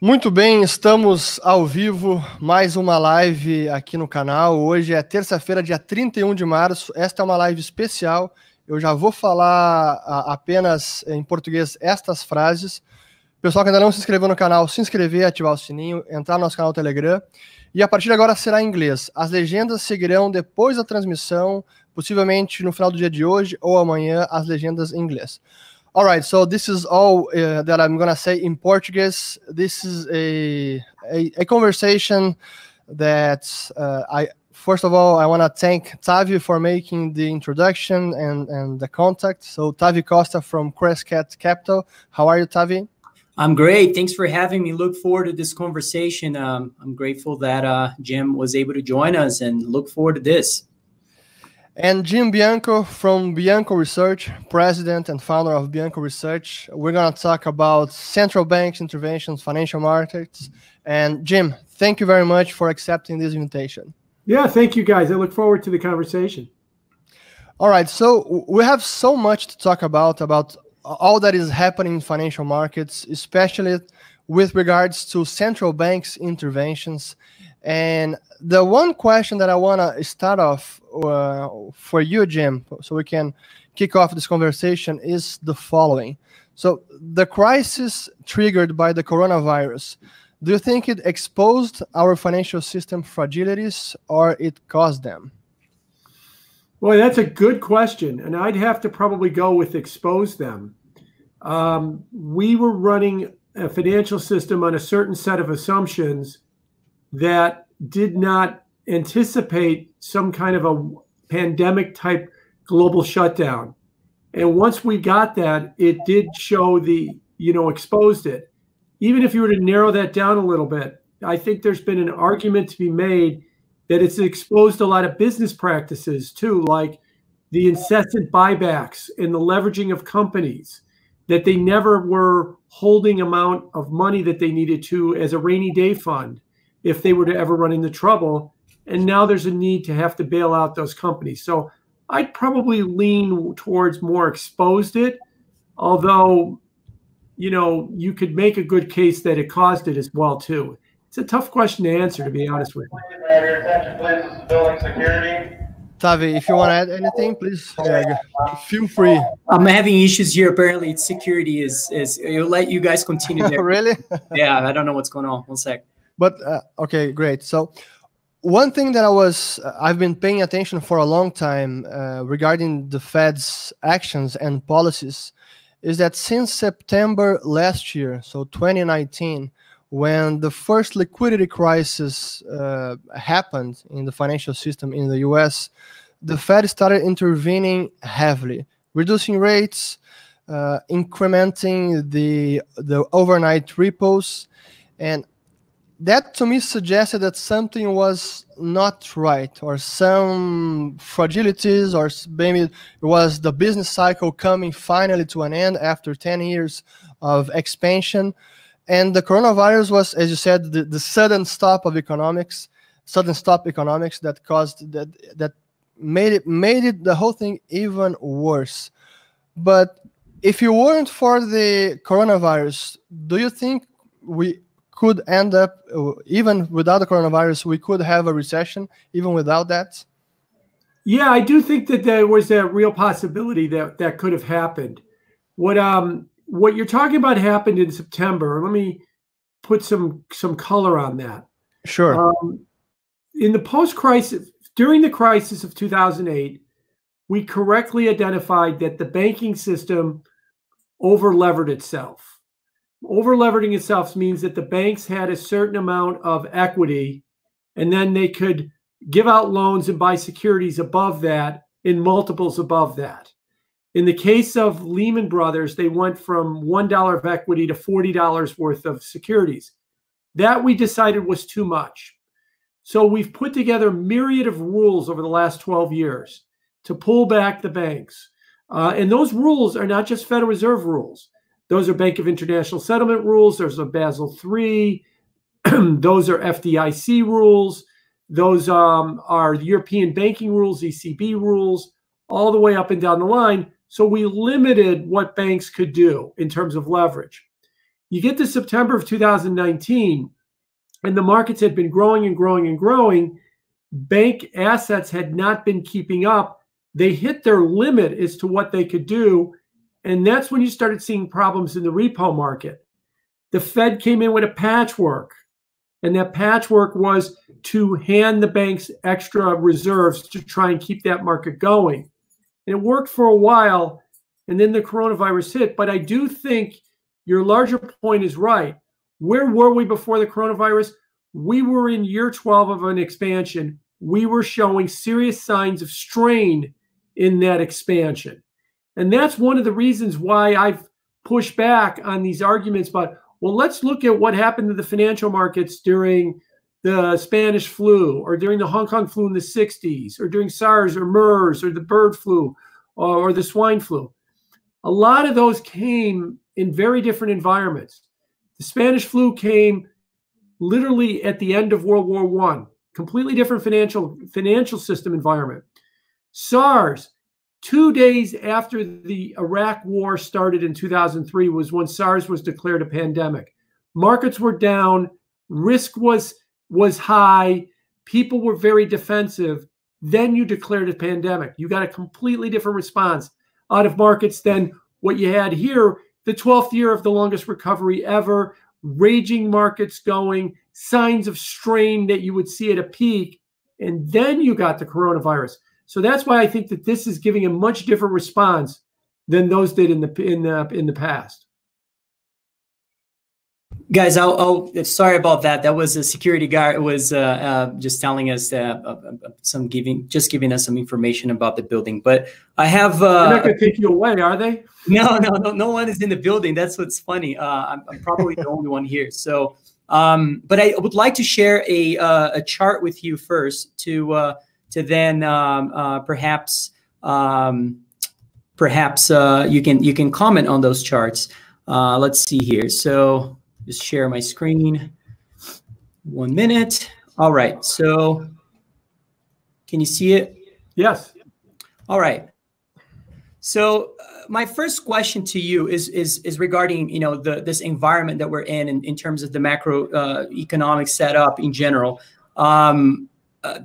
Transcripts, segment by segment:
Muito bem, estamos ao vivo, mais uma live aqui no canal. Hoje é terça-feira, dia 31 de março. Esta é uma live especial. Eu já vou falar apenas em português estas frases. Pessoal que ainda não se inscreveu no canal, se inscrever, ativar o sininho, entrar no nosso canal Telegram. E a partir de agora será em inglês. As legendas seguirão depois da transmissão, possivelmente no final do dia de hoje ou amanhã, as legendas em inglês. All right, so this is all uh, that I'm gonna say in Portuguese. This is a a, a conversation that uh, I first of all I want to thank Tavi for making the introduction and and the contact. So Tavi Costa from Crescat Capital. How are you, Tavi? I'm great. Thanks for having me. Look forward to this conversation. Um, I'm grateful that uh, Jim was able to join us and look forward to this. And Jim Bianco from Bianco Research, president and founder of Bianco Research. We're going to talk about central banks, interventions, financial markets. And Jim, thank you very much for accepting this invitation. Yeah, thank you guys. I look forward to the conversation. All right, so we have so much to talk about about all that is happening in financial markets, especially with regards to central banks interventions and the one question that I want to start off uh, for you, Jim, so we can kick off this conversation is the following. So, the crisis triggered by the coronavirus, do you think it exposed our financial system fragilities or it caused them? Boy, that's a good question. And I'd have to probably go with expose them. Um, we were running a financial system on a certain set of assumptions that did not anticipate some kind of a pandemic type global shutdown. And once we got that, it did show the, you know, exposed it. Even if you were to narrow that down a little bit, I think there's been an argument to be made that it's exposed a lot of business practices too, like the incessant buybacks and the leveraging of companies that they never were holding amount of money that they needed to as a rainy day fund if they were to ever run into trouble. And now there's a need to have to bail out those companies. So I'd probably lean towards more exposed it, although, you know, you could make a good case that it caused it as well too. It's a tough question to answer, to be honest with you. Building security. Tavi, if you want to add anything, please uh, feel free. I'm having issues here. Apparently, it's security is is. I'll let you guys continue. There. really? yeah, I don't know what's going on. One sec. But uh, okay, great. So one thing that I was uh, I've been paying attention for a long time uh, regarding the Fed's actions and policies is that since September last year, so 2019, when the first liquidity crisis uh, happened in the financial system in the U.S., the Fed started intervening heavily, reducing rates, uh, incrementing the the overnight repos, and that to me suggested that something was not right or some fragilities or maybe it was the business cycle coming finally to an end after 10 years of expansion. And the coronavirus was as you said the, the sudden stop of economics sudden stop economics that caused that that made it made it the whole thing even worse. But if you weren't for the coronavirus do you think we could end up uh, even without the coronavirus we could have a recession even without that? Yeah i do think that there was a real possibility that that could have happened. What um what you're talking about happened in september let me put some some color on that. Sure. Um, in the post crisis during the crisis of 2008 we correctly identified that the banking system over levered itself over leveraging itself means that the banks had a certain amount of equity and then they could give out loans and buy securities above that in multiples above that. In the case of Lehman Brothers, they went from $1 of equity to $40 worth of securities. That we decided was too much. So we've put together a myriad of rules over the last 12 years to pull back the banks. Uh, and those rules are not just Federal Reserve rules. Those are Bank of International Settlement rules. There's a Basel III. those are FDIC rules. Those um, are European banking rules, ECB rules, all the way up and down the line. So we limited what banks could do in terms of leverage. You get to September of 2019, and the markets had been growing and growing and growing. Bank assets had not been keeping up. They hit their limit as to what they could do. And that's when you started seeing problems in the repo market. The Fed came in with a patchwork, and that patchwork was to hand the banks extra reserves to try and keep that market going. And it worked for a while, and then the coronavirus hit. But I do think your larger point is right. Where were we before the coronavirus? We were in year 12 of an expansion. We were showing serious signs of strain in that expansion. And that's one of the reasons why I've pushed back on these arguments But well, let's look at what happened to the financial markets during the Spanish flu or during the Hong Kong flu in the 60s or during SARS or MERS or the bird flu or, or the swine flu. A lot of those came in very different environments. The Spanish flu came literally at the end of World War One, completely different financial financial system environment. SARS, two days after the Iraq War started in 2003, was when SARS was declared a pandemic. Markets were down, risk was was high, people were very defensive. Then you declared a pandemic. You got a completely different response out of markets than what you had here the 12th year of the longest recovery ever, raging markets going, signs of strain that you would see at a peak, and then you got the coronavirus. So that's why I think that this is giving a much different response than those did in the in the in the past. Guys, I'll, I'll, sorry about that. That was a security guard It was uh, uh, just telling us uh, uh, uh, some giving, just giving us some information about the building. But I have. Uh, They're not going to take you away, are they? No, no, no. No one is in the building. That's what's funny. I'm, I'm, probably the only one here. So, um, but I would like to share a a chart with you first to to then um, perhaps um, perhaps you can you can comment on those charts. let's see here. So just share my screen. One minute. All right. So can you see it? Yes. All right. So uh, my first question to you is is is regarding you know the this environment that we're in in, in terms of the macro uh, economic setup in general. Um,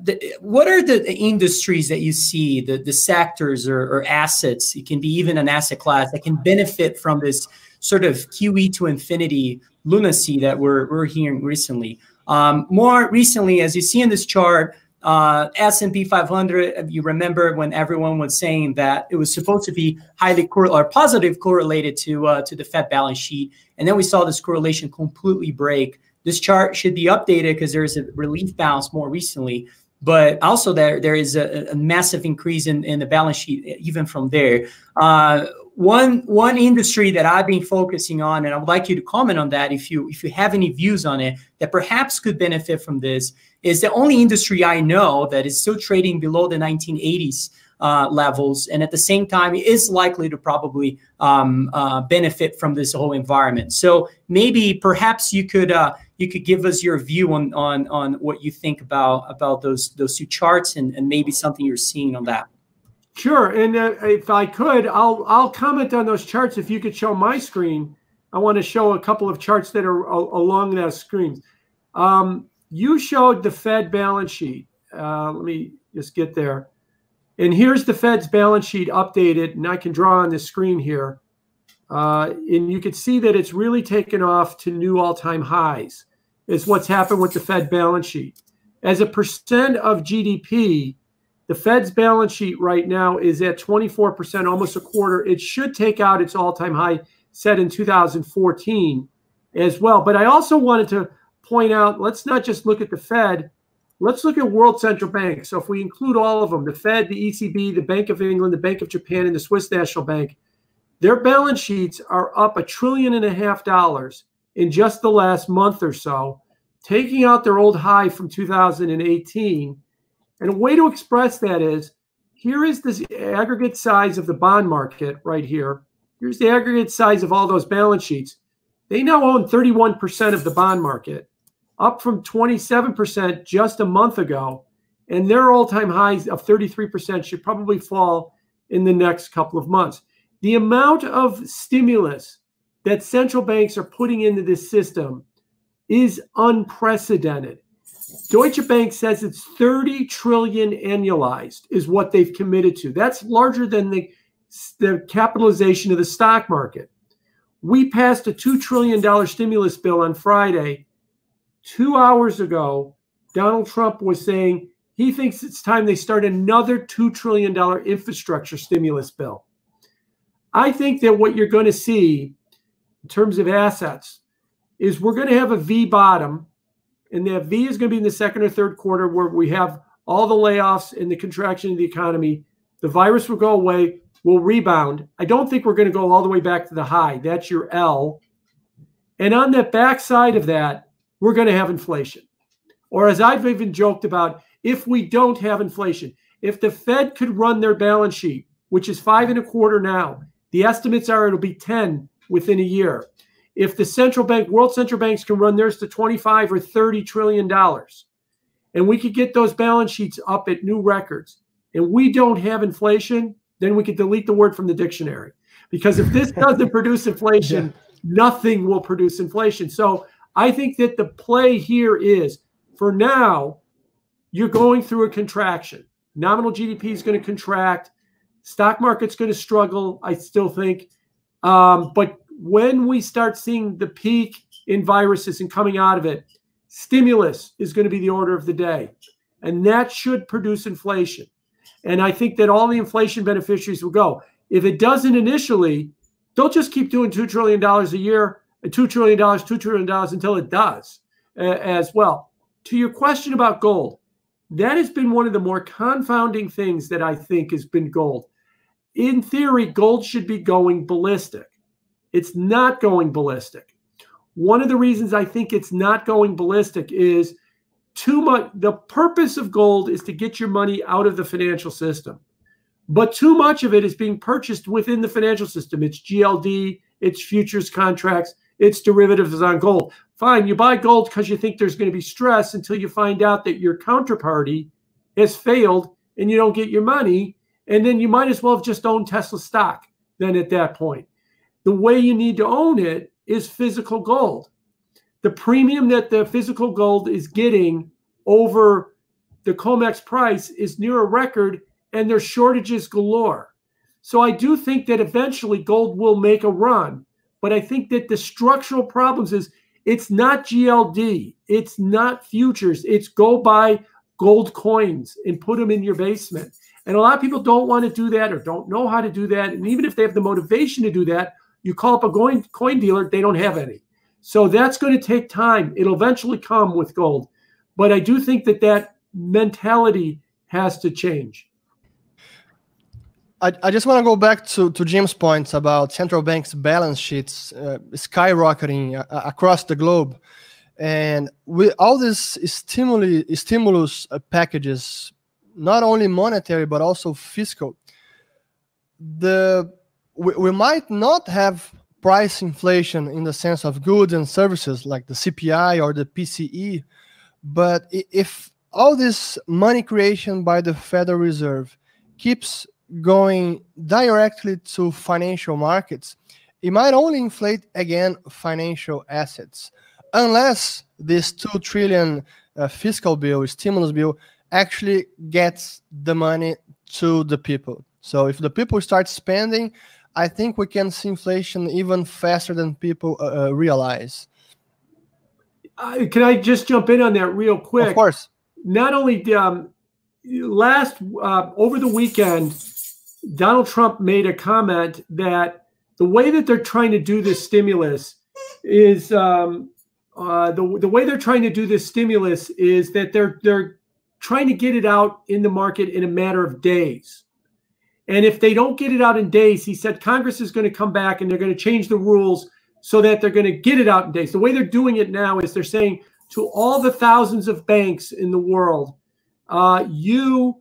the, what are the industries that you see, the the sectors or, or assets? It can be even an asset class that can benefit from this sort of QE to infinity lunacy that we're, we're hearing recently. Um, more recently, as you see in this chart, uh, S&P 500, you remember when everyone was saying that it was supposed to be highly or positive correlated to uh, to the Fed balance sheet, and then we saw this correlation completely break. This chart should be updated because there is a relief bounce more recently, but also there there is a, a massive increase in, in the balance sheet even from there. Uh, one one industry that I've been focusing on, and I would like you to comment on that if you if you have any views on it that perhaps could benefit from this, is the only industry I know that is still trading below the 1980s uh, levels, and at the same time is likely to probably um, uh, benefit from this whole environment. So maybe perhaps you could uh, you could give us your view on on on what you think about about those those two charts and, and maybe something you're seeing on that. Sure, and uh, if I could, I'll I'll comment on those charts. If you could show my screen, I want to show a couple of charts that are along that screen. Um, you showed the Fed balance sheet. Uh, let me just get there. And here's the Fed's balance sheet updated, and I can draw on the screen here. Uh, and you can see that it's really taken off to new all-time highs. Is what's happened with the Fed balance sheet. As a percent of GDP, the Fed's balance sheet right now is at 24%, almost a quarter. It should take out its all time high set in 2014 as well. But I also wanted to point out let's not just look at the Fed, let's look at world central banks. So if we include all of them the Fed, the ECB, the Bank of England, the Bank of Japan, and the Swiss National Bank their balance sheets are up a trillion and a half dollars in just the last month or so, taking out their old high from 2018 and a way to express that is here is the aggregate size of the bond market right here. Here's the aggregate size of all those balance sheets. They now own 31% of the bond market, up from 27% just a month ago. And their all time highs of 33% should probably fall in the next couple of months. The amount of stimulus that central banks are putting into this system is unprecedented. Deutsche Bank says it's 30 trillion annualized is what they've committed to. That's larger than the, the capitalization of the stock market. We passed a $2 trillion stimulus bill on Friday. Two hours ago, Donald Trump was saying he thinks it's time they start another $2 trillion infrastructure stimulus bill. I think that what you're going to see in terms of assets is we're going to have a V bottom, and that V is going to be in the second or third quarter where we have all the layoffs and the contraction of the economy. The virus will go away, will rebound. I don't think we're going to go all the way back to the high. That's your L. And on the backside of that, we're going to have inflation. Or as I've even joked about, if we don't have inflation, if the Fed could run their balance sheet, which is five and a quarter now, the estimates are it'll be 10 within a year. If the central bank, world central banks can run theirs to 25 or 30 trillion dollars, and we could get those balance sheets up at new records, and we don't have inflation, then we could delete the word from the dictionary. Because if this doesn't produce inflation, yeah. nothing will produce inflation. So I think that the play here is for now, you're going through a contraction. Nominal GDP is going to contract. Stock market's going to struggle, I still think. Um, but when we start seeing the peak in viruses and coming out of it, stimulus is going to be the order of the day. And that should produce inflation. And I think that all the inflation beneficiaries will go. If it doesn't initially, don't just keep doing $2 trillion a year, $2 trillion, $2 trillion until it does uh, as well. To your question about gold, that has been one of the more confounding things that I think has been gold. In theory, gold should be going ballistic. It's not going ballistic. One of the reasons I think it's not going ballistic is too much. The purpose of gold is to get your money out of the financial system, but too much of it is being purchased within the financial system. It's GLD, it's futures contracts, it's derivatives on gold. Fine, you buy gold because you think there's going to be stress until you find out that your counterparty has failed and you don't get your money. And then you might as well have just owned Tesla stock then at that point. The way you need to own it is physical gold. The premium that the physical gold is getting over the COMEX price is near a record and there's shortages galore. So I do think that eventually gold will make a run. But I think that the structural problems is it's not GLD. It's not futures. It's go buy gold coins and put them in your basement. And a lot of people don't want to do that or don't know how to do that. And even if they have the motivation to do that, you call up a coin, coin dealer, they don't have any. So that's going to take time. It'll eventually come with gold. But I do think that that mentality has to change. I, I just want to go back to, to Jim's points about central banks' balance sheets uh, skyrocketing uh, across the globe. And with all these stimuli, stimulus uh, packages, not only monetary but also fiscal, the we, we might not have price inflation in the sense of goods and services like the CPI or the PCE, but if all this money creation by the Federal Reserve keeps going directly to financial markets, it might only inflate again financial assets, unless this two trillion uh, fiscal bill, stimulus bill, actually gets the money to the people. So if the people start spending, I think we can see inflation even faster than people uh, uh realize. Uh, can I just jump in on that real quick? Of course. Not only um, last uh, over the weekend, Donald Trump made a comment that the way that they're trying to do this stimulus is um, uh, the the way they're trying to do this stimulus is that they're they're trying to get it out in the market in a matter of days. And if they don't get it out in days, he said Congress is going to come back and they're going to change the rules so that they're going to get it out in days. The way they're doing it now is they're saying to all the thousands of banks in the world, uh, you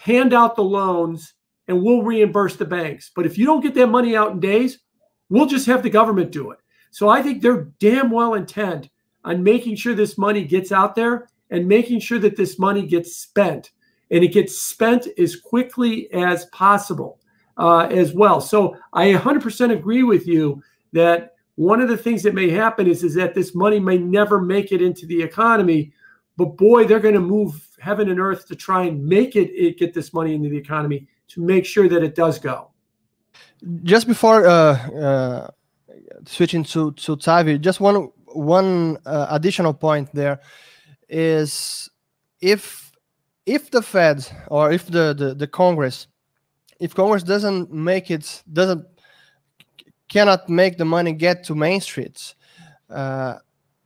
hand out the loans and we'll reimburse the banks. But if you don't get that money out in days, we'll just have the government do it. So I think they're damn well intent on making sure this money gets out there and making sure that this money gets spent and it gets spent as quickly as possible uh, as well. So I 100% agree with you that one of the things that may happen is, is that this money may never make it into the economy, but boy, they're going to move heaven and earth to try and make it, it get this money into the economy to make sure that it does go. Just before uh, uh, switching to to Tavi, just one one uh, additional point there is if if the Fed or if the, the the Congress if Congress doesn't make it doesn't cannot make the money get to Main Street, uh,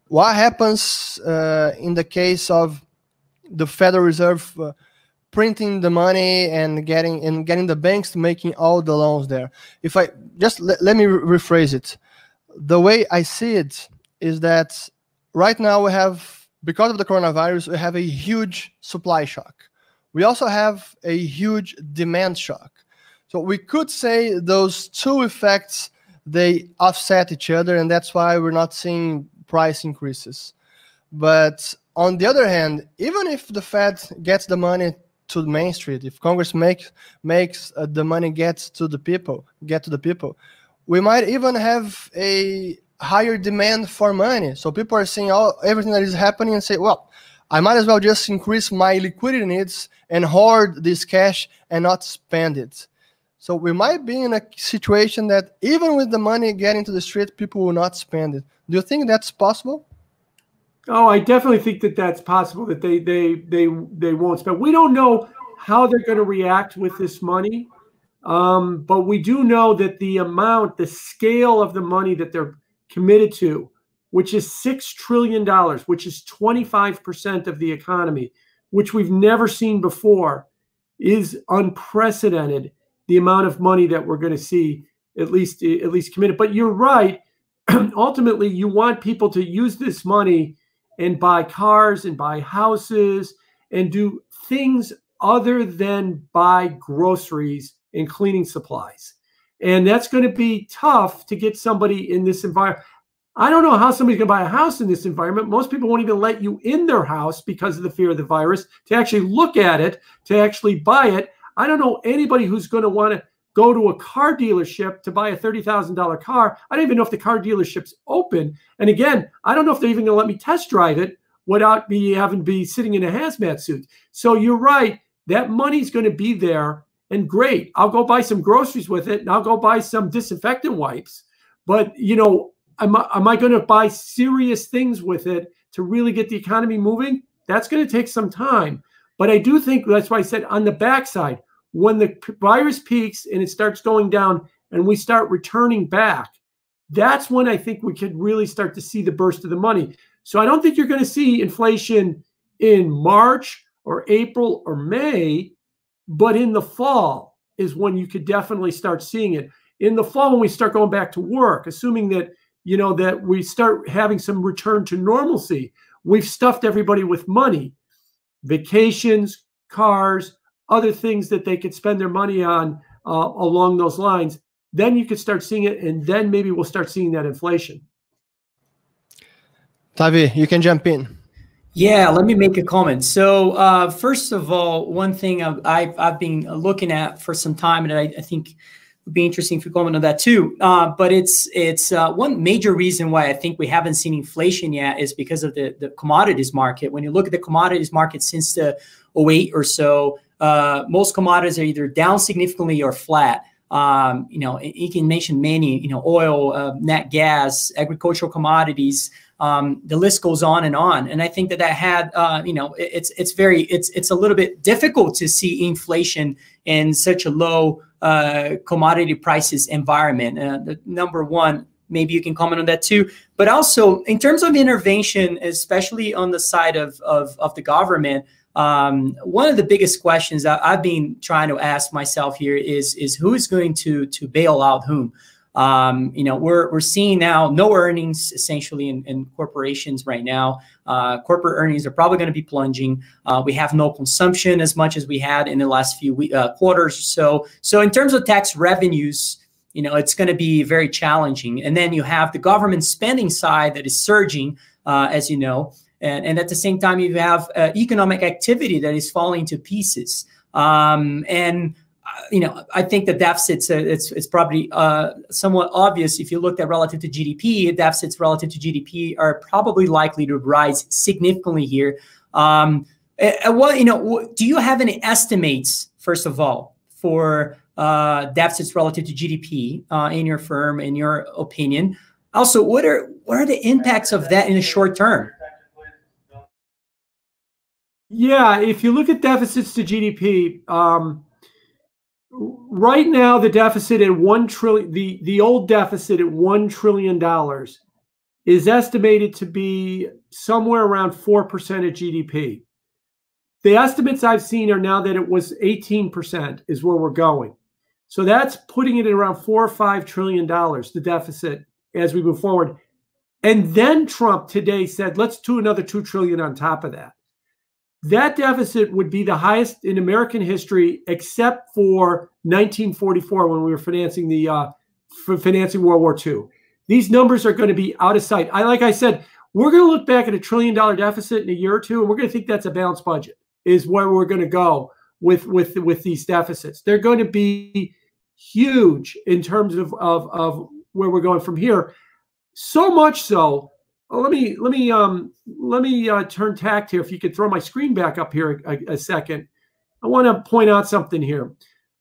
what happens uh, in the case of the Federal Reserve uh, printing the money and getting and getting the banks to making all the loans there? If I just let, me re rephrase it, the way I see it is that right now we have because of the coronavirus we have a huge supply shock. We also have a huge demand shock. So we could say those two effects they offset each other, and that's why we're not seeing price increases. But on the other hand, even if the Fed gets the money to Main Street, if Congress makes makes uh, the money gets to the people, get to the people, we might even have a higher demand for money. So people are seeing all everything that is happening and say, well, I might as well just increase my liquidity needs and hoard this cash and not spend it. So we might be in a situation that even with the money getting to the street, people will not spend it. Do you think that's possible? Oh, I definitely think that that's possible. That they they they they won't spend. We don't know how they're going to react with this money, um, but we do know that the amount, the scale of the money that they're committed to, which is six trillion dollars, which is twenty five percent of the economy, which we've never seen before, is unprecedented the amount of money that we're going to see at least at least committed. But you're right. Ultimately, you want people to use this money and buy cars and buy houses and do things other than buy groceries and cleaning supplies. And that's going to be tough to get somebody in this environment. I don't know how somebody's going to buy a house in this environment. Most people won't even let you in their house because of the fear of the virus to actually look at it, to actually buy it. I don't know anybody who's going to want to go to a car dealership to buy a $30,000 car. I don't even know if the car dealership's open. And again, I don't know if they're even going to let me test drive it without me having to be sitting in a hazmat suit. So you're right. That money's going to be there and great. I'll go buy some groceries with it and I'll go buy some disinfectant wipes. But, you know, am I, am I going to buy serious things with it to really get the economy moving? That's going to take some time. But I do think that's why I said on the backside, when the virus peaks and it starts going down and we start returning back, that's when I think we could really start to see the burst of the money. So I don't think you're going to see inflation in March or April or May, but in the fall is when you could definitely start seeing it. In the fall, when we start going back to work, assuming that you know that we start having some return to normalcy, we've stuffed everybody with money, vacations, cars, other things that they could spend their money on uh, along those lines, then you could start seeing it, and then maybe we'll start seeing that inflation. Tavi, you can jump in. Yeah, let me make a comment. So, uh, first of all, one thing I've, I've, I've, been looking at for some time, and I, I think would be interesting for comment on that too. Uh, but it's it's uh, one major reason why I think we haven't seen inflation yet is because of the the commodities market. When you look at the commodities market since the 08 or so, uh, most commodities are either down significantly or flat. Um, you know, you can mention many, you know, oil, uh, nat gas, agricultural commodities. Um, the list goes on and on. And I think that that had, uh, you know, it's it's very it's it's a little bit difficult to see inflation in such a low uh, commodity prices environment. Uh, the number one, maybe you can comment on that too. But also in terms of intervention, especially on the side of of, of the government. Um, one of the biggest questions I've been trying to ask myself here is is who is going to to bail out whom? Um, you know, we're we're seeing now no earnings essentially in, in corporations right now. Uh, corporate earnings are probably going to be plunging. Uh, we have no consumption as much as we had in the last few uh, quarters or so. So in terms of tax revenues, you know, it's going to be very challenging. And then you have the government spending side that is surging, uh, as you know. And, and at the same time, you have uh, economic activity that is falling to pieces. Um, and you know, I think the deficits, uh, it's, it's probably uh, somewhat obvious if you look at relative to GDP, deficits relative to GDP are probably likely to rise significantly here. Um, uh, well, you know, do you have any estimates, first of all, for uh, deficits relative to GDP uh, in your firm, in your opinion? Also, what are what are the impacts of that in the short term? Yeah, if you look at deficits to GDP, um, right now the deficit at one trillion, the the old deficit at one trillion dollars is estimated to be somewhere around four percent of GDP. The estimates I've seen are now that it was 18% is where we're going. So that's putting it at around four or five trillion dollars, the deficit as we move forward. And then Trump today said, let's do another two trillion on top of that. That deficit would be the highest in American history, except for 1944 when we were financing the uh, financing World War II. These numbers are going to be out of sight. I like I said, we're going to look back at a trillion dollar deficit in a year or two, and we're going to think that's a balanced budget. Is where we're going to go with with with these deficits. They're going to be huge in terms of of, of where we're going from here. So much so. Well, let me let me um let me uh, turn tact here. If you could throw my screen back up here a, a second, I want to point out something here.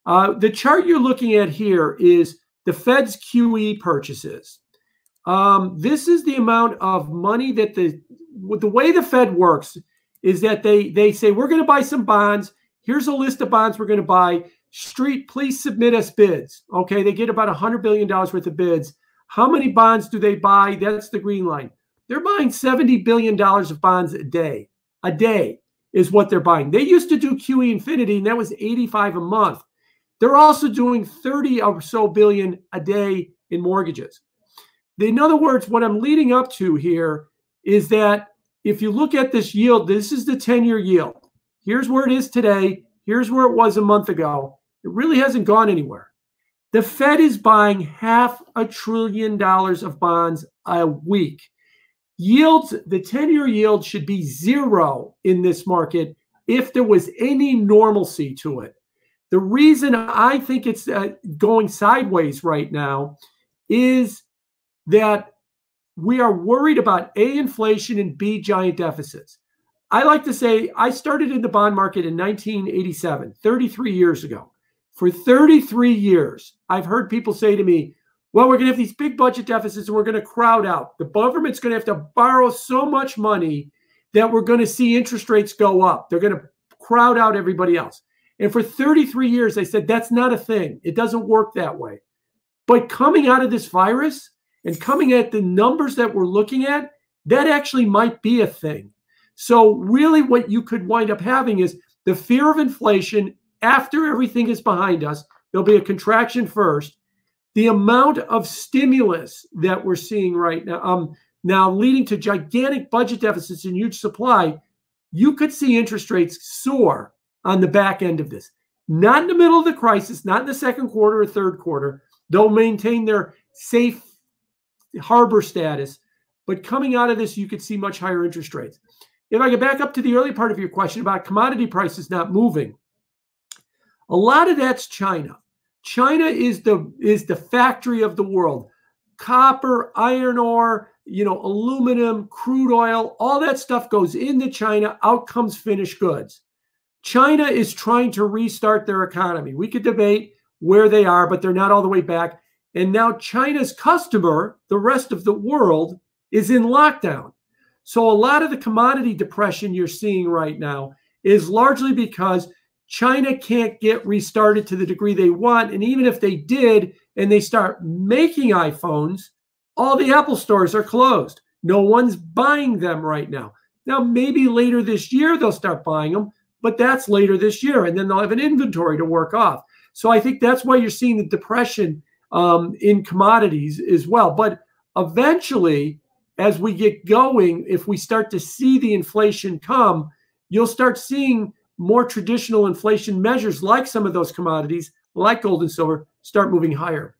Uh, the chart you're looking at here is the Fed's QE purchases. Um, this is the amount of money that the the way the Fed works is that they they say we're going to buy some bonds. Here's a list of bonds we're going to buy. Street, please submit us bids. Okay, they get about $100 billion worth of bids. How many bonds do they buy? That's the green line. They're buying $70 billion of bonds a day. A day is what they're buying. They used to do QE Infinity, and that was 85 a month. They're also doing 30 or so billion a day in mortgages. In other words, what I'm leading up to here is that if you look at this yield, this is the 10 year yield. Here's where it is today. Here's where it was a month ago. It really hasn't gone anywhere. The Fed is buying half a trillion dollars of bonds a week. Yields, the 10 year yield should be zero in this market if there was any normalcy to it. The reason I think it's uh, going sideways right now is that we are worried about A, inflation, and B, giant deficits. I like to say I started in the bond market in 1987, 33 years ago. For 33 years, I've heard people say to me, well, we're going to have these big budget deficits and we're going to crowd out. The government's going to have to borrow so much money that we're going to see interest rates go up. They're going to crowd out everybody else. And for 33 years, they said that's not a thing. It doesn't work that way. But coming out of this virus and coming at the numbers that we're looking at, that actually might be a thing. So, really, what you could wind up having is the fear of inflation after everything is behind us. There'll be a contraction first. The amount of stimulus that we're seeing right now, um, now leading to gigantic budget deficits and huge supply, you could see interest rates soar on the back end of this. Not in the middle of the crisis, not in the second quarter or third quarter. They'll maintain their safe harbor status, but coming out of this, you could see much higher interest rates. If I get back up to the early part of your question about commodity prices not moving, a lot of that's China. China is the is the factory of the world. Copper, iron ore, you know, aluminum, crude oil, all that stuff goes into China, out comes finished goods. China is trying to restart their economy. We could debate where they are, but they're not all the way back. And now China's customer, the rest of the world, is in lockdown. So a lot of the commodity depression you're seeing right now is largely because China can't get restarted to the degree they want. And even if they did and they start making iPhones, all the Apple stores are closed. No one's buying them right now. Now, maybe later this year they'll start buying them, but that's later this year. And then they'll have an inventory to work off. So I think that's why you're seeing the depression um, in commodities as well. But eventually, as we get going, if we start to see the inflation come, you'll start seeing more traditional inflation measures like some of those commodities, like gold and silver, start moving higher.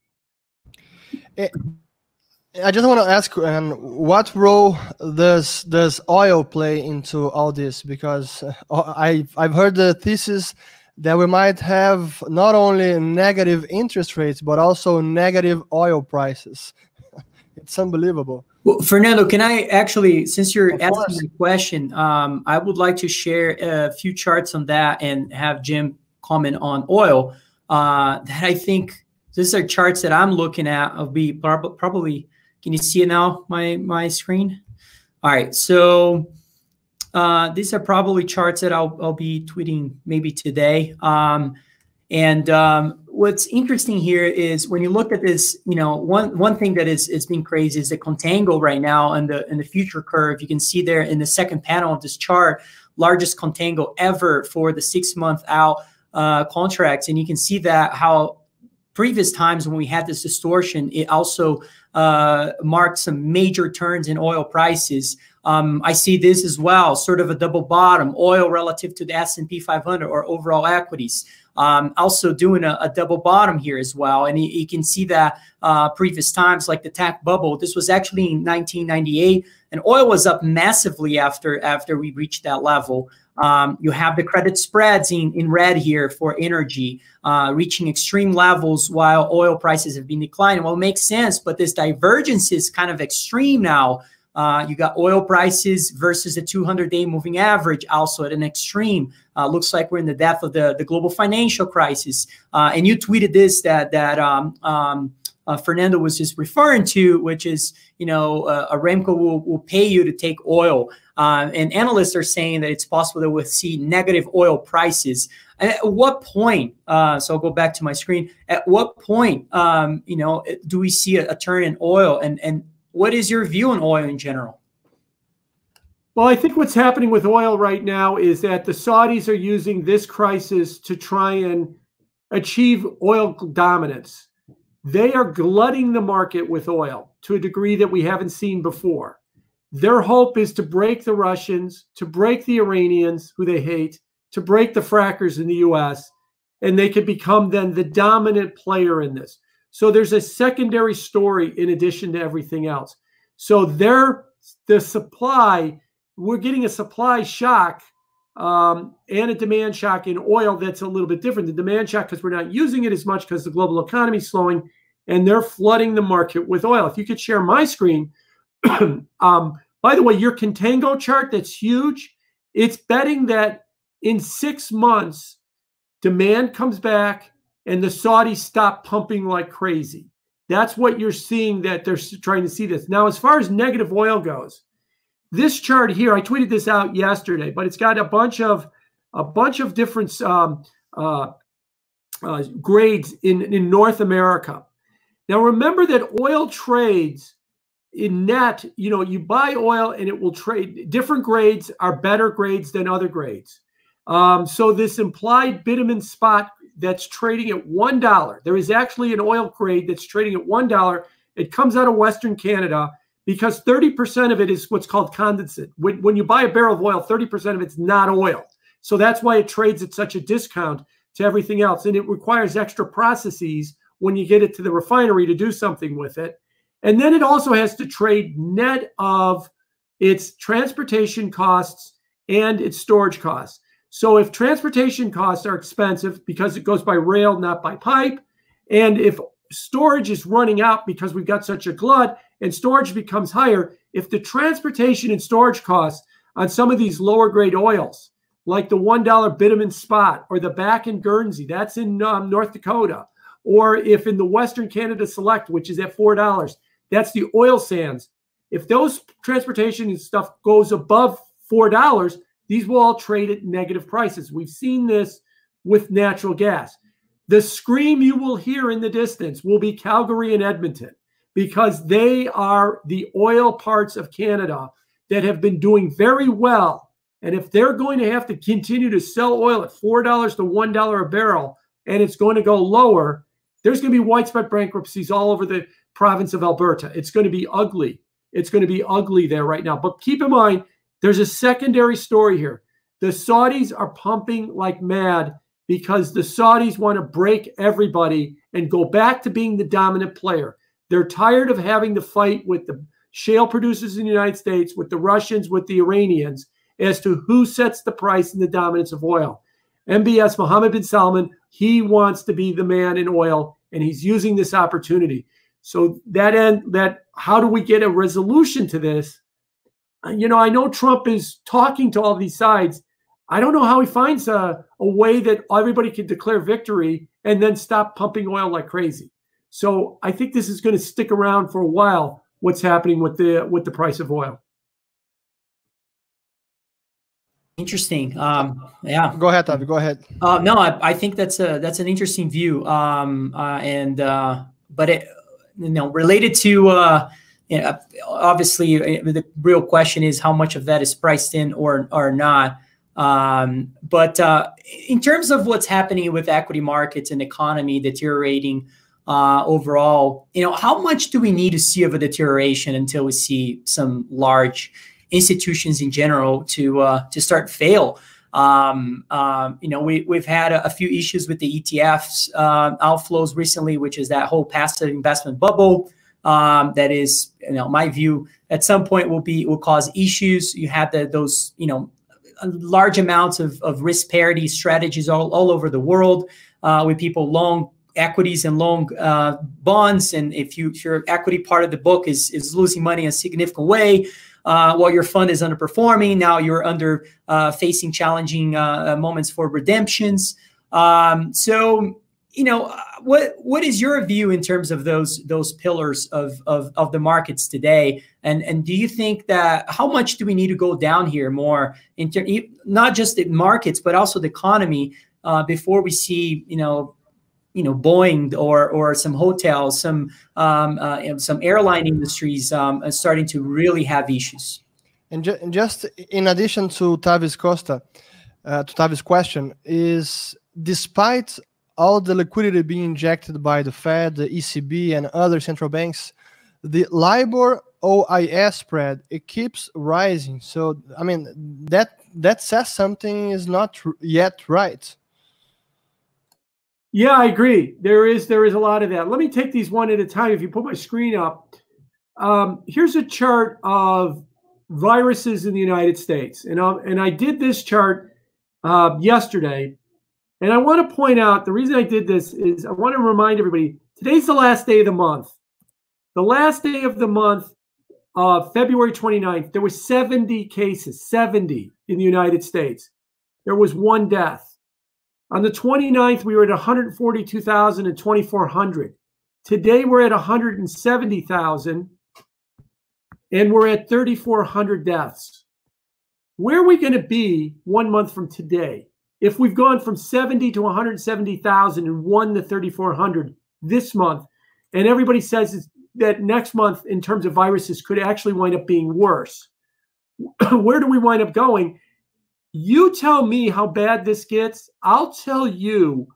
Eh, I just want to ask, um, what role does does oil play into all this? Because uh, I I've heard the thesis that we might have not only negative interest rates but also negative oil prices. it's unbelievable. Well, Fernando, can I actually, since you're of asking course. the question, um, I would like to share a few charts on that and have Jim comment on oil. Uh, that I think these are charts that I'm looking at. I'll be prob probably. Can you see it now? My my screen. All right, so uh, these are probably charts that I'll I'll be tweeting maybe today. Um, and um, what's interesting here is when you look at this, you know, one one thing that is is being crazy is the contango right now and the in the future curve. You can see there in the second panel of this chart, largest contango ever for the six month out uh, contracts, and you can see that how previous times when we had this distortion, it also uh, marked some major turns in oil prices. Um, I see this as well, sort of a double bottom, oil relative to the S&P 500 or overall equities. Um, also doing a, a, double bottom here as well. And you, you can see that uh, previous times, like the tech bubble, this was actually in 1998, and oil was up massively after after we reached that level. Um, you have the credit spreads in, in red here for energy uh, reaching extreme levels while oil prices have been declining. Well, it makes sense, but this divergence is kind of extreme now. Uh, you got oil prices versus the 200 day moving average also at an extreme. Uh, looks like we're in the depth of the, the global financial crisis. Uh, and you tweeted this that that um, um, uh, Fernando was just referring to, which is, you know, uh, Aramco will, will pay you to take oil. Uh, and analysts are saying that it's possible that we'll see negative oil prices. at what point, so I'll go back to my screen, at what point, um, you know, do we see a, a turn in oil? And, and what is your view on oil in general? Well, I think what's happening with oil right now is that the Saudis are using this crisis to try and achieve oil dominance. They are glutting the market with oil to a degree that we haven't seen before. Their hope is to break the Russians, to break the Iranians, who they hate, to break the frackers in the US, and they could become then the dominant player in this. So there's a secondary story in addition to everything else. So there, the supply, we're getting a supply shock um, and a demand shock in oil that's a little bit different. The demand shock because we're not using it as much because the global economy is slowing, and they're flooding the market with oil. If you could share my screen, um, by the way, your contango chart that's huge. It's betting that in six months, demand comes back and the Saudis stop pumping like crazy. That's what you're seeing that they're trying to see this. Now, as far as negative oil goes, this chart here, I tweeted this out yesterday, but it's got a bunch of a bunch of different um, uh, uh, grades in, in North America. Now, remember that oil trades in net, you know, you buy oil and it will trade. Different grades are better grades than other grades. Um, so this implied bitumen spot that's trading at one dollar. There is actually an oil grade that's trading at one dollar. It comes out of Western Canada because 30% of it is what's called condensate. When, when you buy a barrel of oil, 30% of it's not oil. So that's why it trades at such a discount to everything else. And it requires extra processes when you get it to the refinery to do something with it. And then it also has to trade net of its transportation costs and its storage costs. So if transportation costs are expensive because it goes by rail, not by pipe, and if storage is running out because we've got such a glut and storage becomes higher, if the transportation and storage costs on some of these lower grade oils, like the $1 bitumen spot or the Bakken Guernsey, that's in um, North Dakota, or if in the Western Canada Select, which is at $4, that's the oil sands. If those transportation and stuff goes above $4, these will all trade at negative prices. We've seen this with natural gas. The scream you will hear in the distance will be Calgary and Edmonton because they are the oil parts of Canada that have been doing very well. And if they're going to have to continue to sell oil at $4 to $1 a barrel and it's going to go lower, there's going to be widespread bankruptcies all over the province of Alberta. It's going to be ugly. It's going to be ugly there right now. But keep in mind, there's a secondary story here. The Saudis are pumping like mad because the Saudis want to break everybody and go back to being the dominant player. They're tired of having to fight with the shale producers in the United States, with the Russians, with the Iranians, as to who sets the price and the dominance of oil. MBS, Mohammed bin Salman, he wants to be the man in oil, and he's using this opportunity. So that end, that how do we get a resolution to this? You know, I know Trump is talking to all these sides. I don't know how he finds a, a way that everybody can declare victory and then stop pumping oil like crazy. So I think this is going to stick around for a while. What's happening with the with the price of oil? Interesting. Um, yeah. Go ahead, Tavi. Go ahead. Uh, no, I, I, think that's a that's an interesting view. Um, uh, and uh, but it, you know, related to uh, you know, obviously uh, the real question is how much of that is priced in or or not. Um, but uh, in terms of what's happening with equity markets and economy deteriorating uh, overall, you know, how much do we need to see of a deterioration until we see some large institutions in general to uh, to start fail? Um, um, you know, we, we've had a, a, few issues with the ETFs uh, outflows recently, which is that whole passive investment bubble. Um, that is, you know, my view at some point will be will cause issues. You have the, those, you know, large amounts of, of risk parity strategies all, all over the world uh, with people long equities and long uh, bonds. And if, you, if your equity part of the book is, is losing money in a significant way, uh, while your fund is underperforming, now you're under uh, facing challenging uh, moments for redemptions. Um, so, you know, what what is your view in terms of those those pillars of, of of the markets today? And and do you think that how much do we need to go down here more in ter- not just the markets but also the economy uh, before we see you know you know Boeing or or some hotels, some um, uh, some airline industries um, starting to really have issues. And, ju just in addition to Tavis Costa, uh, to Tavi's question, is despite all the liquidity being injected by the Fed, the ECB, and other central banks, the LIBOR OIS spread it keeps rising. So I mean that that says something is not yet right. Yeah, I agree. There is there is a lot of that. Let me take these one at a time. If you put my screen up, um, here's a chart of viruses in the United States, and i and I did this chart uh, yesterday, and I want to point out the reason I did this is I want to remind everybody today's the last day of the month. The last day of the month, uh, February 29th, there were 70 cases, 70 in the United States. There was one death. On the 29th, we were at 142,000 and 2,400. Today, we're at 170,000 and we're at 3,400 deaths. Where are we going to be one month from today? If we've gone from 70 to 170,000 and 1 to 3,400 this month, and everybody says that next month, in terms of viruses, could actually wind up being worse. Where do we wind up going? You tell me how bad this gets. I'll tell you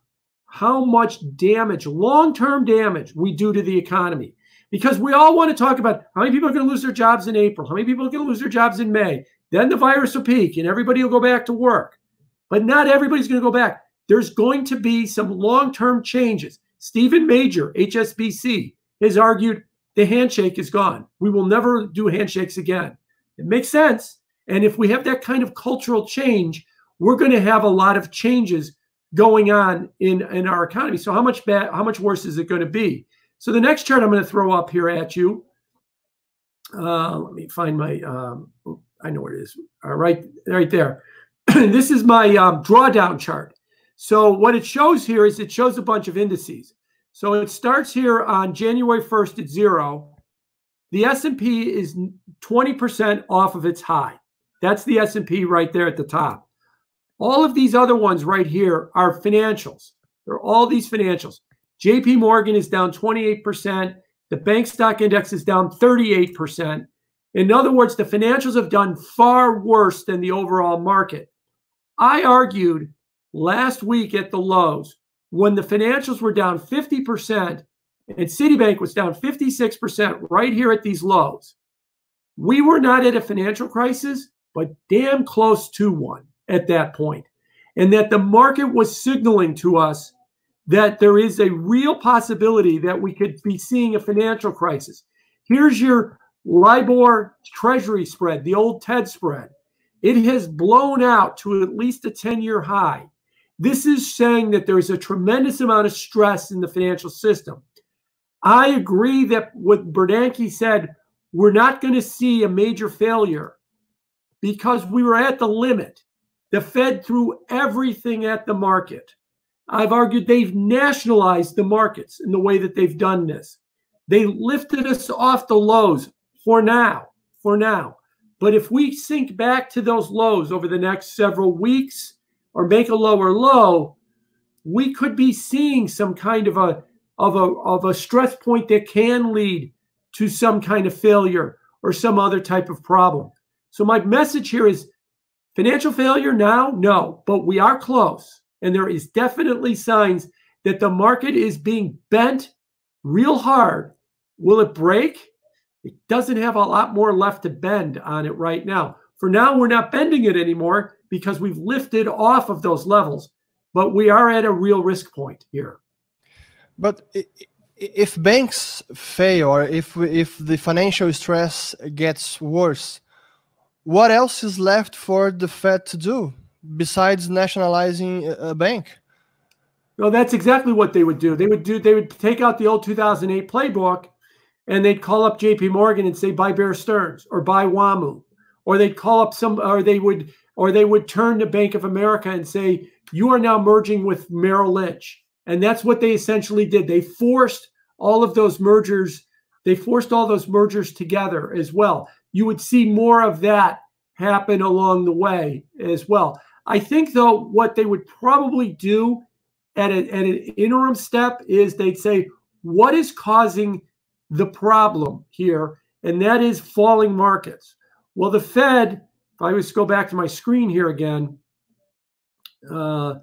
how much damage, long term damage, we do to the economy. Because we all want to talk about how many people are going to lose their jobs in April, how many people are going to lose their jobs in May. Then the virus will peak and everybody will go back to work. But not everybody's going to go back. There's going to be some long term changes. Steven Major, HSBC, has argued the handshake is gone. We will never do handshakes again. It makes sense. And if we have that kind of cultural change, we're going to have a lot of changes going on in, in our economy. So how much bad, how much worse is it going to be? So the next chart I'm going to throw up here at you. Uh, let me find my. Um, I know where it is. All right, right there. this is my um, drawdown chart. So what it shows here is it shows a bunch of indices. So it starts here on January 1st at zero. The S&P is 20% off of its high. That's the S&P right there at the top. All of these other ones right here are financials. They're all these financials. JP Morgan is down 28%. The bank stock index is down 38%. In other words, the financials have done far worse than the overall market. I argued last week at the lows when the financials were down 50% and Citibank was down 56% right here at these lows. We were not at a financial crisis but damn close to one at that point. And that the market was signaling to us that there is a real possibility that we could be seeing a financial crisis. Here's your LIBOR Treasury spread, the old TED spread. It has blown out to at least a 10 year high. This is saying that there is a tremendous amount of stress in the financial system. I agree that what Bernanke said, we're not going to see a major failure because we were at the limit. The Fed threw everything at the market. I've argued they've nationalized the markets in the way that they've done this. They lifted us off the lows for now, for now. But if we sink back to those lows over the next several weeks or make a lower low, we could be seeing some kind of a of a of a stress point that can lead to some kind of failure or some other type of problem. So my message here is financial failure now? No, but we are close. And there is definitely signs that the market is being bent real hard. Will it break? It doesn't have a lot more left to bend on it right now. For now, we're not bending it anymore because we've lifted off of those levels, but we are at a real risk point here. But if banks fail or if if the financial stress gets worse, what else is left for the Fed to do besides nationalizing a bank? Well, that's exactly what they would do. They would do. They would take out the old 2008 playbook, and they'd call up J.P. Morgan and say, "Buy Bear Stearns" or "Buy WAMU," or they'd call up some, or they would, or they would turn to Bank of America and say, "You are now merging with Merrill Lynch," and that's what they essentially did. They forced all of those mergers. They forced all those mergers together as well. You would see more of that happen along the way as well. I think, though, what they would probably do at, a, at an interim step is they'd say, what is causing the problem here? And that is falling markets. Well, the Fed, if I was to go back to my screen here again, uh,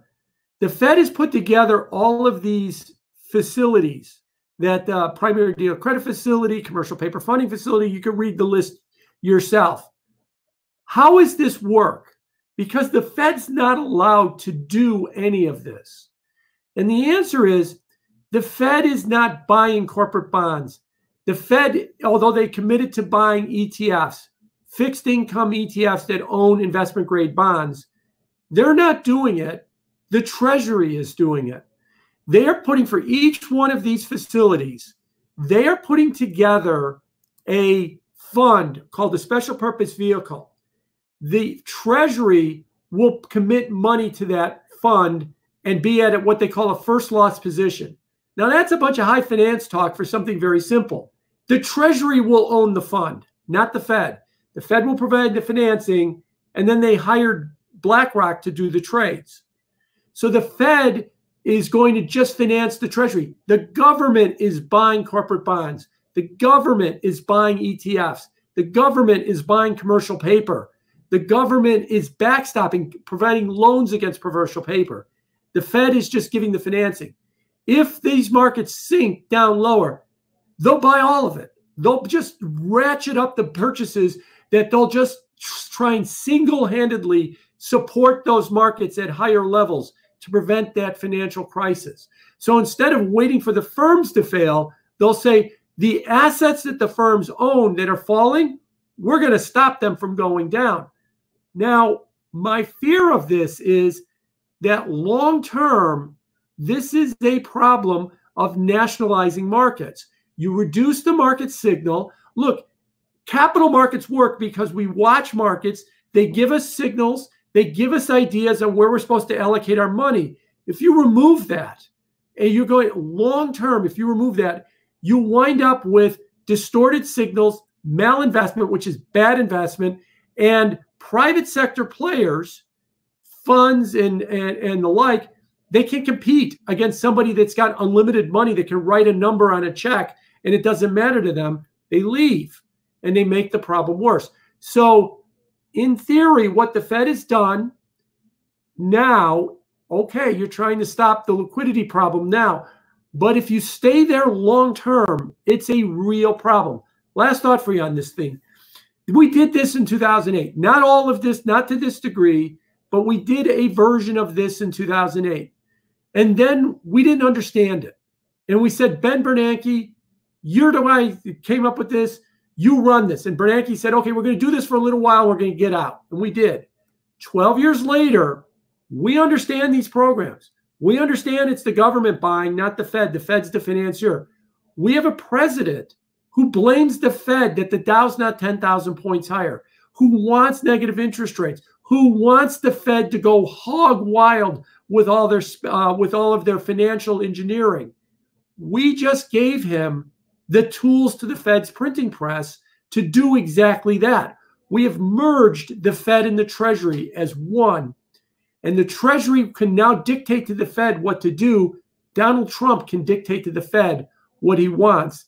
the Fed has put together all of these facilities that uh, primary deal credit facility, commercial paper funding facility. You can read the list yourself. How does this work? Because the Fed's not allowed to do any of this. And the answer is the Fed is not buying corporate bonds. The Fed, although they committed to buying ETFs, fixed income ETFs that own investment grade bonds, they're not doing it. The Treasury is doing it. They are putting for each one of these facilities, they are putting together a fund called the special purpose vehicle. The Treasury will commit money to that fund and be at what they call a first loss position. Now, that's a bunch of high finance talk for something very simple. The Treasury will own the fund, not the Fed. The Fed will provide the financing, and then they hired BlackRock to do the trades. So the Fed is going to just finance the Treasury. The government is buying corporate bonds. The government is buying ETFs. The government is buying commercial paper. The government is backstopping, providing loans against commercial paper. The Fed is just giving the financing. If these markets sink down lower, they'll buy all of it. They'll just ratchet up the purchases that they'll just try and single handedly support those markets at higher levels to prevent that financial crisis. So instead of waiting for the firms to fail, they'll say the assets that the firms own that are falling, we're going to stop them from going down. Now, my fear of this is that long term, this is a problem of nationalizing markets. You reduce the market signal. Look, capital markets work because we watch markets, they give us signals, they give us ideas on where we're supposed to allocate our money. If you remove that, and you're going long term, if you remove that, you wind up with distorted signals, malinvestment, which is bad investment, and private sector players, funds and, and, and the like, they can compete against somebody that's got unlimited money that can write a number on a check and it doesn't matter to them. They leave and they make the problem worse. So in theory, what the Fed has done now, okay, you're trying to stop the liquidity problem now. But if you stay there long term, it's a real problem. Last thought for you on this thing. We did this in 2008. Not all of this, not to this degree, but we did a version of this in 2008. And then we didn't understand it. And we said, Ben Bernanke, you're the one who came up with this. You run this. And Bernanke said, okay, we're going to do this for a little while. We're going to get out. And we did. 12 years later, We understand these programs. We understand it's the government buying, not the Fed. The Fed's the financier. We have a president who blames the Fed that the Dow's not 10,000 points higher, who wants negative interest rates, who wants the Fed to go hog wild with all their uh, with all of their financial engineering. We just gave him the tools to the Fed's printing press to do exactly that. We have merged the Fed and the Treasury as one. And the Treasury can now dictate to the Fed what to do. Donald Trump can dictate to the Fed what he wants.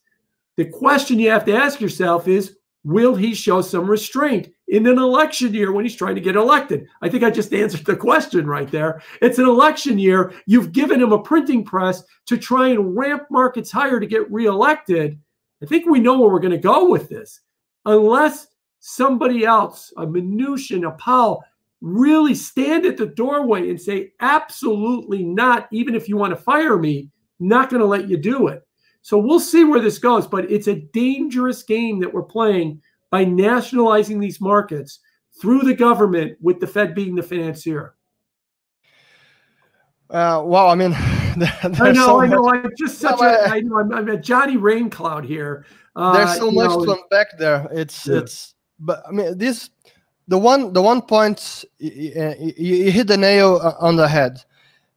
The question you have to ask yourself is will he show some restraint in an election year when he's trying to get elected? I think I just answered the question right there. It's an election year. You've given him a printing press to try and ramp markets higher to get reelected. I think we know where we're going to go with this. Unless somebody else, a Mnuchin, a Powell, really stand at the doorway and say, absolutely not, even if you want to fire me, not going to let you do it. So we'll see where this goes, but it's a dangerous game that we're playing by nationalizing these markets through the government with the Fed being the financier. Uh, well, I mean, I know, so I know. I'm just such no, a, I know, I'm, I'm a Johnny Raincloud here. Uh, there's so much know, to unpack there. It's, yeah. it's, but I mean, this, the one, the one point you, you hit the nail uh, on the head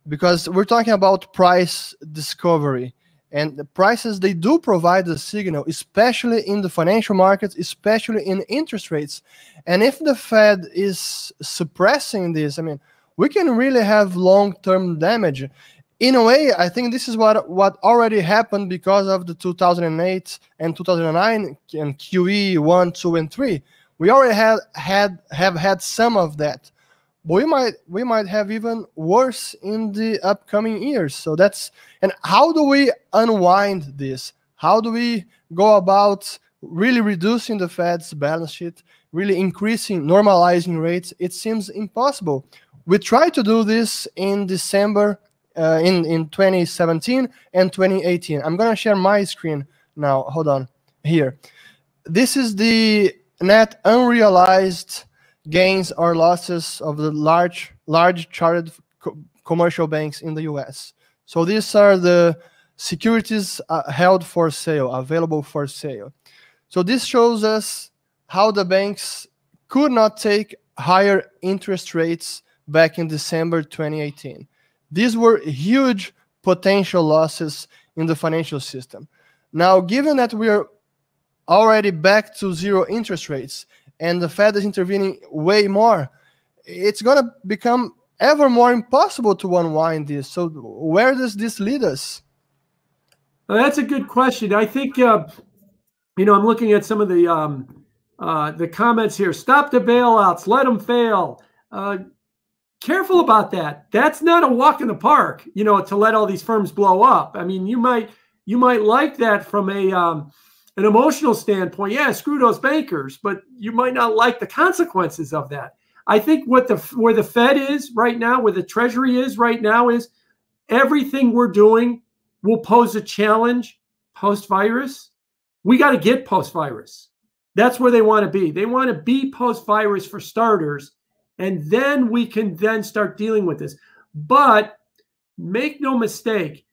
because we're talking about price discovery and the prices they do provide the signal especially in the financial markets especially in interest rates. And if the fed is suppressing this i mean we can really have long-term damage. In a way i think this is what what already happened because of the 2008 and 2009 and qe 1 2 and 3 we already had had have had some of that we might we might have even worse in the upcoming years. So that's and how do we unwind this? How do we go about really reducing the fed's balance sheet really increasing normalizing rates? It seems impossible. We tried to do this in december uh, in in 2017 and 2018 i'm going to share my screen now. Hold on. Here. This is the net unrealized gains or losses of the large large chartered co commercial banks in the US. So these are the securities uh, held for sale, available for sale. So this shows us how the banks could not take higher interest rates back in December 2018. These were huge potential losses in the financial system. Now, given that we are already back to zero interest rates and the Fed is intervening way more, it's going to become ever more impossible to unwind this. So, where does this lead us? Well, that's a good question. I think, uh, you know, I'm looking at some of the um, uh, the comments here. Stop the bailouts. Let them fail. Uh, careful about that. That's not a walk in the park. You know, to let all these firms blow up. I mean, you might you might like that from a um, an emotional standpoint, yeah, screw those bankers, but you might not like the consequences of that. I think what the where the Fed is right now, where the Treasury is right now, is everything we're doing will pose a challenge post virus. We got to get post virus. That's where they want to be. They want to be post virus for starters, and then we can then start dealing with this. But make no mistake,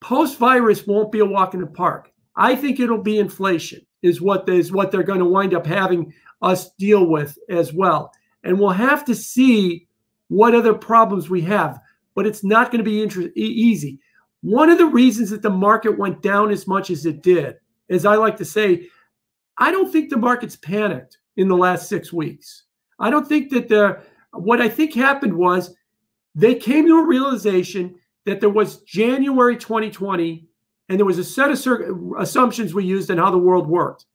post virus won't be a walk in the park. I think it'll be inflation is what is what they're going to wind up having us deal with as well. And we'll have to see what other problems we have, but it's not going to be inter- easy. One of the reasons that the market went down as much as it did, as I like to say, I don't think the market's panicked in the last six weeks. I don't think that the what I think happened was they came to a realization that there was January 2020 and there was a set of assumptions we used and how the world worked.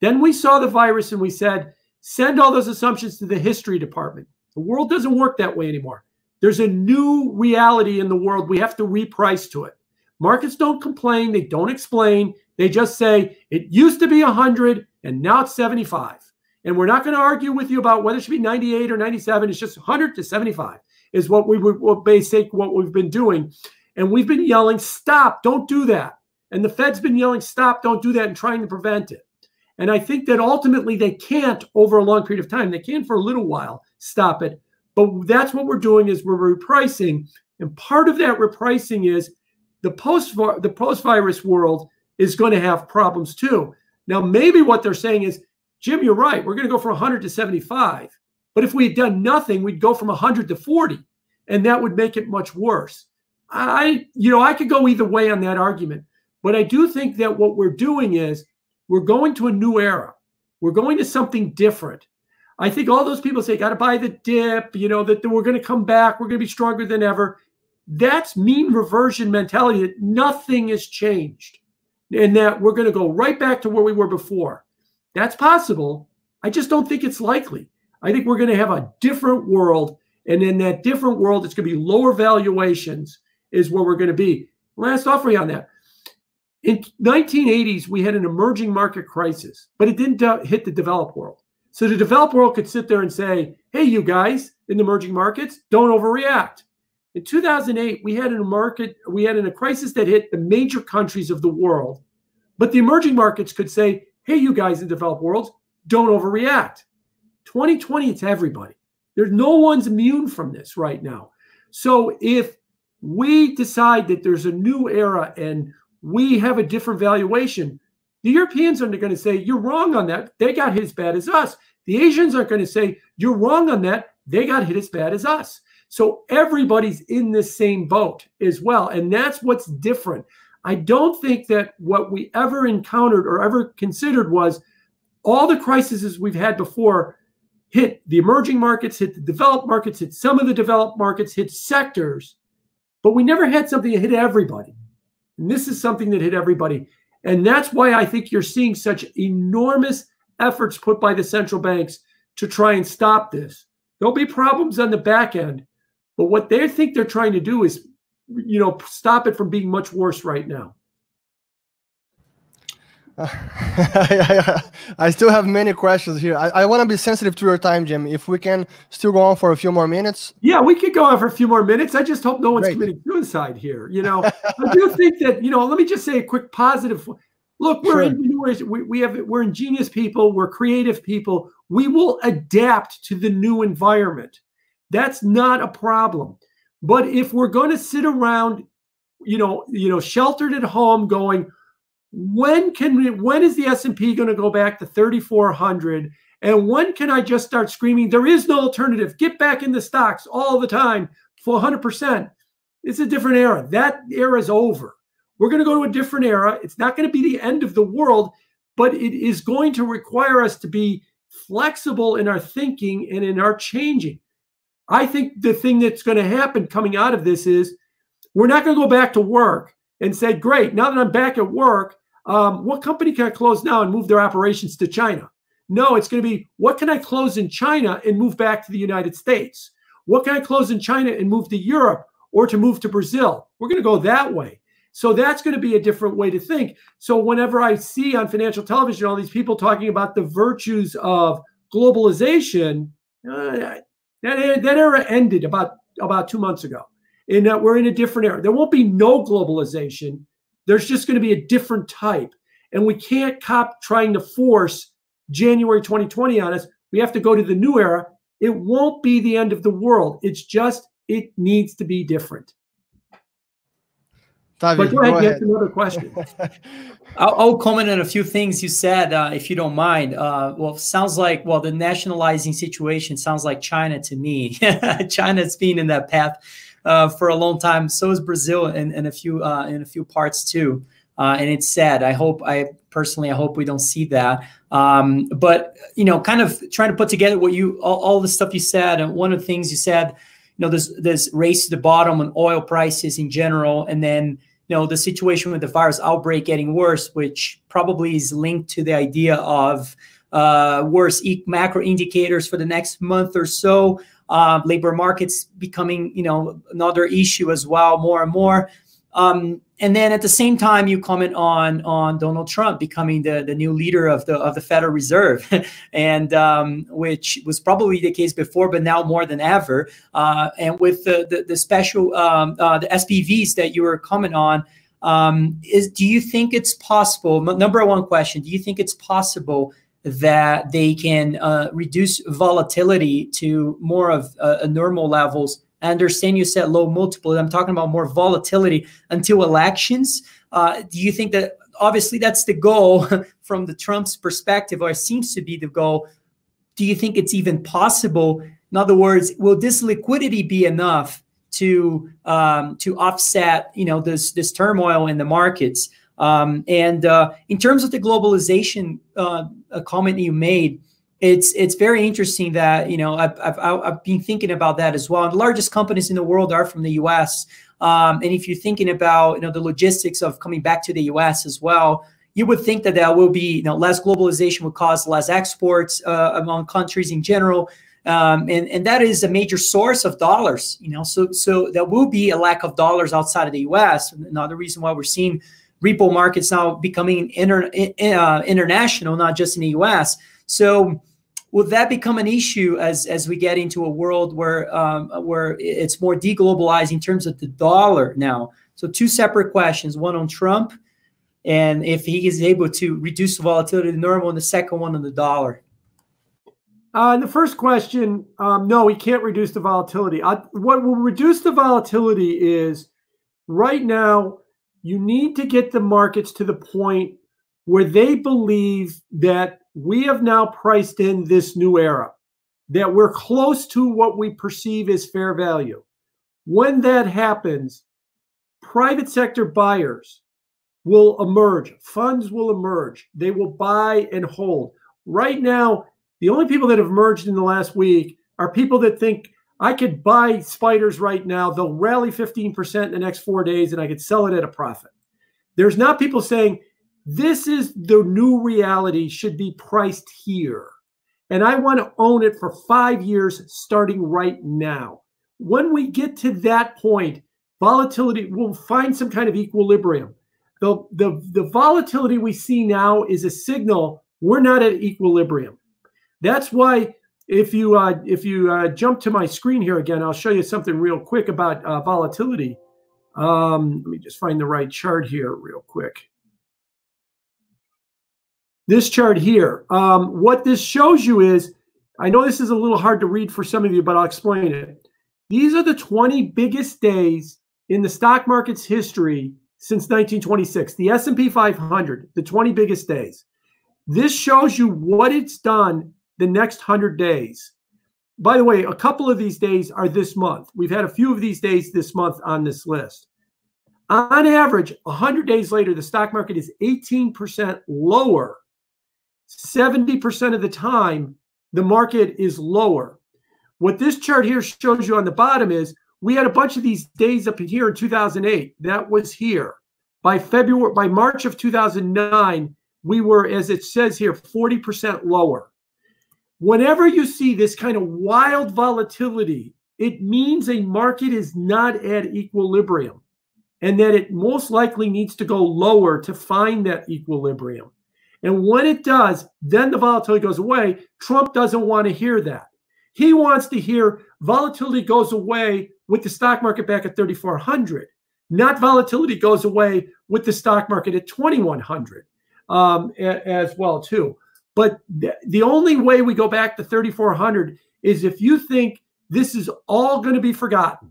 Then we saw the virus and we said, send all those assumptions to the history department. The world doesn't work that way anymore. There's a new reality in the world. We have to reprice to it. Markets don't complain, they don't explain. They just say it used to be 100 and now it's 75. And we're not going to argue with you about whether it should be 98 or 97. It's just 100 to 75 is what we would what basic what we've been doing. And we've been yelling, stop, don't do that. And the Fed's been yelling, stop, don't do that, and trying to prevent it. And I think that ultimately they can't over a long period of time. They can for a little while stop it. But that's what we're doing is we're repricing, and part of that repricing is the post the post virus world is going to have problems too. Now, maybe what they're saying is, Jim, you're right. We're going to go from 100 to 75. But if we had done nothing, we'd go from 100 to 40, and that would make it much worse. I, you know, I could go either way on that argument, but I do think that what we're doing is we're going to a new era. We're going to something different. I think all those people say, got to buy the dip, you know, that we're going to come back, we're going to be stronger than ever. That's mean reversion mentality that nothing has changed and that we're going to go right back to where we were before. That's possible. I just don't think it's likely. I think we're going to have a different world. And in that different world, it's going to be lower valuations, is where we're going to be. Last offering on that. In 1980s, we had an emerging market crisis, but it didn't uh, hit the developed world. So the developed world could sit there and say, hey, you guys in the emerging markets, don't overreact. In 2008, we had a market, we had a crisis that hit the major countries of the world, but the emerging markets could say, hey, you guys in developed worlds, don't overreact. 2020, it's everybody. There's no one's immune from this right now. So if we decide that there's a new era and we have a different valuation, the Europeans are not going to say, you're wrong on that. They got hit as bad as us. The Asians aren't going to say, you're wrong on that. They got hit as bad as us. So everybody's in the same boat as well. And that's what's different. I don't think that what we ever encountered or ever considered was all the crises we've had before hit the emerging markets, hit the developed markets, hit some of the developed markets, hit sectors, but we never had something that hit everybody. And this is something that hit everybody. And that's why I think you're seeing such enormous efforts put by the central banks to try and stop this. There'll be problems on the back end, but what they think they're trying to do is, you know, stop it from being much worse right now. I still have many questions here. I, I want to be sensitive to your time, Jim. If we can still go on for a few more minutes. Yeah, we could go on for a few more minutes. I just hope no one's Great. committing suicide here. You know, I do think that, you know, let me just say a quick positive. Look, we're sure. we, we have we're ingenious people, we're creative people. We will adapt to the new environment. That's not a problem. But if we're going to sit around, you know, you know, sheltered at home, going, when can we, when is the S&P going to go back to 3,400? And when can I just start screaming, there is no alternative. Get back in the stocks all the time for 100%. It's a different era. That era is over. We're going to go to a different era. It's not going to be the end of the world, but it is going to require us to be flexible in our thinking and in our changing. I think the thing that's going to happen coming out of this is we're not going to go back to work and say, great, now that I'm back at work, um, what company can I close now and move their operations to China? No, it's going to be what can I close in China and move back to the United States? What can I close in China and move to Europe or to move to Brazil? We're going to go that way. So that's going to be a different way to think. So whenever I see on financial television all these people talking about the virtues of globalization, uh, that, that era ended about, about two months ago. And uh, we're in a different era. There won't be no globalization. There's just going to be a different type. And we can't cop trying to force January 2020 on us. We have to go to the new era. It won't be the end of the world. It's just, it needs to be different. Tavi, but go ahead, go ahead. another question. I'll, I'll, comment on a few things you said, uh, if you don't mind. Uh, well, sounds like well, the nationalizing situation sounds like China to me. China's been in that path uh, for a long time. So is Brazil, and, and a few uh, in a few parts too. Uh, and it's sad. I hope I personally, I hope we don't see that. Um, but you know, kind of trying to put together what you all, all the stuff you said, and one of the things you said you know, this this race to the bottom on oil prices in general, and then you know the situation with the virus outbreak getting worse, which probably is linked to the idea of uh, worse e macro indicators for the next month or so. Uh, labor markets becoming, you know, another issue as well, more and more. Um, and then at the same time, you comment on on Donald Trump becoming the, the new leader of the of the Federal Reserve, and um, which was probably the case before, but now more than ever. Uh, and with the the, the special um, uh, the SPVs that you were commenting on, um, is do you think it's possible? Number one question: Do you think it's possible that they can uh, reduce volatility to more of uh, normal levels. I understand you said low multiple. I'm talking about more volatility until elections. Uh, do you think that obviously that's the goal from the Trump's perspective, or seems to be the goal? Do you think it's even possible? In other words, will this liquidity be enough to um, to offset you know this this turmoil in the markets? Um, and uh, in terms of the globalization uh, comment you made, it's it's very interesting that you know I've, I've, I've been thinking about that as well. The largest companies in the world are from the U.S. Um, and if you're thinking about you know the logistics of coming back to the U.S. as well, you would think that there will be you know less globalization would cause less exports uh, among countries in general. Um, and and that is a major source of dollars, you know. So so there will be a lack of dollars outside of the U.S. Another reason why we're seeing repo markets now becoming inter, uh, international, not just in the U.S. So will that become an issue as as we get into a world where um, where it's more deglobalized in terms of the dollar now? So two separate questions: one on Trump, and if he is able to reduce the volatility to normal, and the second one on the dollar. Uh, the first question, um, no, we can't reduce the volatility. I, what will reduce the volatility is right now you need to get the markets to the point where they believe that we have now priced in this new era, that we're close to what we perceive as fair value. When that happens, private sector buyers will emerge, funds will emerge, they will buy and hold. Right now, the only people that have emerged in the last week are people that think I could buy spiders right now. They'll rally 15% in the next four days and I could sell it at a profit. There's not people saying this is the new reality, should be priced here. And I want to own it for five years starting right now. When we get to that point, volatility will find some kind of equilibrium. The, the, the volatility we see now is a signal we're not at equilibrium. That's why if you uh, if you uh, jump to my screen here again, I'll show you something real quick about uh, volatility. Um, let me just find the right chart here real quick. This chart here, um, what this shows you is, I know this is a little hard to read for some of you, but I'll explain it. These are the 20 biggest days in the stock market's history since 1926. The S&P 500, the 20 biggest days. This shows you what it's done the next 100 days. By the way, a couple of these days are this month. We've had a few of these days this month on this list. On average, 100 days later, the stock market is 18% lower. 70% of the time, the market is lower. What this chart here shows you on the bottom is we had a bunch of these days up here in 2008. That was here. By February, by March of 2009, we were, as it says here, 40% lower. Whenever you see this kind of wild volatility, it means a market is not at equilibrium and that it most likely needs to go lower to find that equilibrium. And when it does, then the volatility goes away. Trump doesn't want to hear that. He wants to hear volatility goes away with the stock market back at 3,400, not volatility goes away with the stock market at 2,100 um, as well too. But th- the only way we go back to 3,400 is if you think this is all going to be forgotten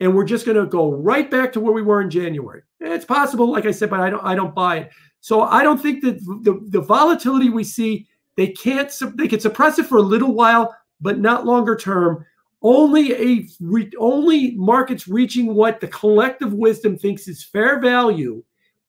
and we're just going to go right back to where we were in January. It's possible, like I said, but I don't I don't buy it. So I don't think that the, the volatility we see, they can't they can suppress it for a little while, but not longer term. Only a only markets reaching what the collective wisdom thinks is fair value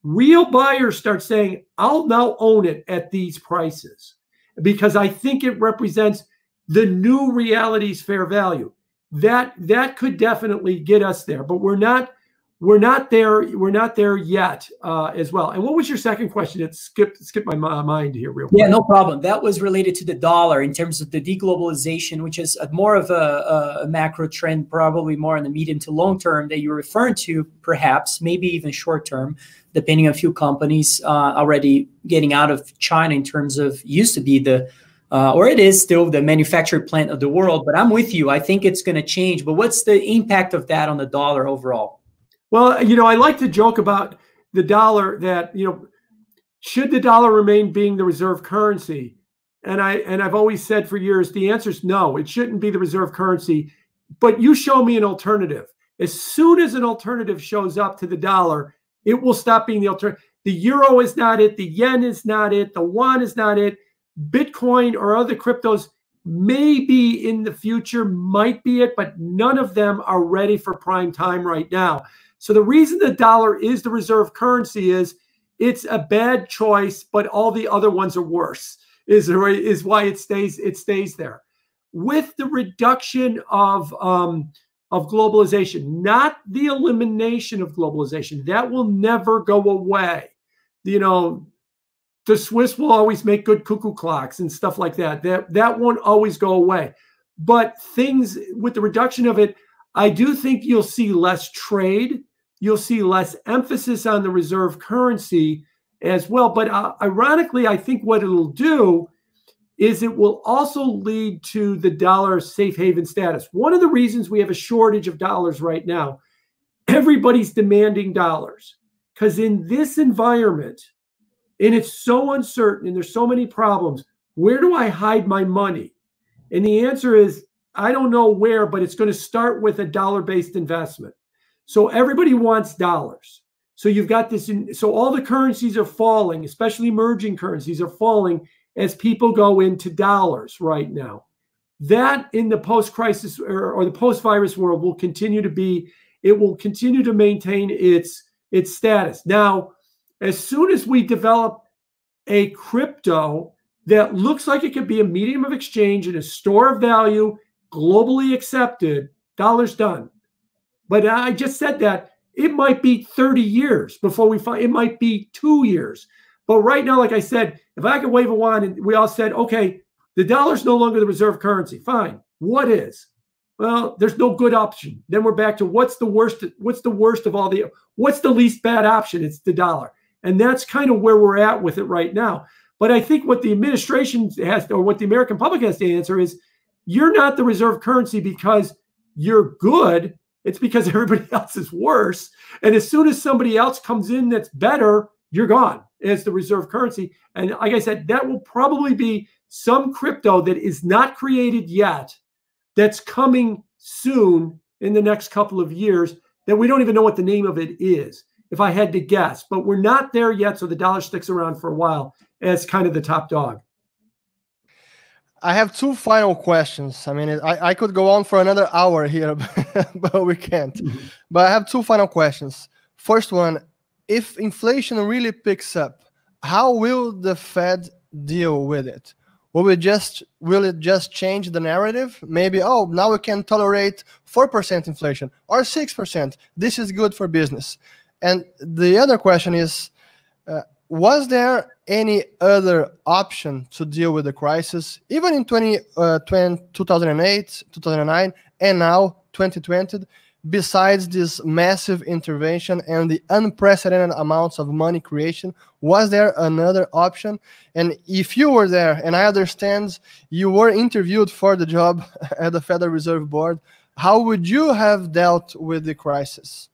real buyers start saying, I'll now own it at these prices because I think it represents the new reality's fair value. That that could definitely get us there, but we're not we're not there. We're not there yet uh, as well. And what was your second question? It skipped skipped my mind here real quick. Yeah, no problem. That was related to the dollar in terms of the deglobalization, which is more of a, a macro trend, probably more in the medium to long term that you're referring to, perhaps, maybe even short term, depending on a few companies uh, already getting out of China in terms of used to be the uh, or it is still the manufactured plant of the world. But I'm with you. I think it's going to change. But what's the impact of that on the dollar overall? Well, you know, I like to joke about the dollar that, you know, should the dollar remain being the reserve currency, and I and I've always said for years the answer is no. It shouldn't be the reserve currency. But you show me an alternative. As soon as an alternative shows up to the dollar, it will stop being the alternative. The euro is not it. The yen is not it. The yuan is not it. Bitcoin or other cryptos maybe in the future might be it, but none of them are ready for prime time right now. So the reason the dollar is the reserve currency is it's a bad choice, but all the other ones are worse. Is is why it stays it stays there. With the reduction of um, of globalization, not the elimination of globalization, that will never go away. You know, the Swiss will always make good cuckoo clocks and stuff like that. That that won't always go away. But things with the reduction of it, I do think you'll see less trade. You'll see less emphasis on the reserve currency as well. But uh, ironically, I think what it'll do is it will also lead to the dollar safe haven status. One of the reasons we have a shortage of dollars right now, everybody's demanding dollars because in this environment, and it's so uncertain and there's so many problems. Where do I hide my money? And the answer is I don't know where, but it's going to start with a dollar based investment. So everybody wants dollars. So you've got this, so all the currencies are falling, especially emerging currencies are falling as people go into dollars right now. That in the post crisis or, or the post virus world will continue to be, it will continue to maintain its its status. Now, as soon as we develop a crypto that looks like it could be a medium of exchange and a store of value, globally accepted, dollars done. But I just said that it might be 30 years before we find it might be two years. But right now, like I said, if I could wave a wand and we all said, okay, the dollar's no longer the reserve currency, fine. What is? Well, there's no good option. Then we're back to what's the worst, what's the worst of all the what's the least bad option? It's the dollar. And that's kind of where we're at with it right now. But I think what the administration has, or what the American public has to answer is you're not the reserve currency because you're good. It's because everybody else is worse. And as soon as somebody else comes in that's better, you're gone as the reserve currency. And like I said, that will probably be some crypto that is not created yet that's coming soon in the next couple of years that we don't even know what the name of it is if I had to guess. But we're not there yet, so the dollar sticks around for a while as kind of the top dog. I have two final questions. I mean, I, I could go on for another hour here, but we can't. Mm-hmm. But I have two final questions. First one if inflation really picks up, how will the Fed deal with it? Will it just will it just change the narrative? Maybe oh now we can tolerate four percent inflation or six percent. This is good for business. And the other question is, uh, was there any other option to deal with the crisis, even in 20, uh, 20, 2008, 2009, and now 2020, besides this massive intervention and the unprecedented amounts of money creation? Was there another option? And if you were there, and I understand you were interviewed for the job at the Federal Reserve Board, how would you have dealt with the crisis?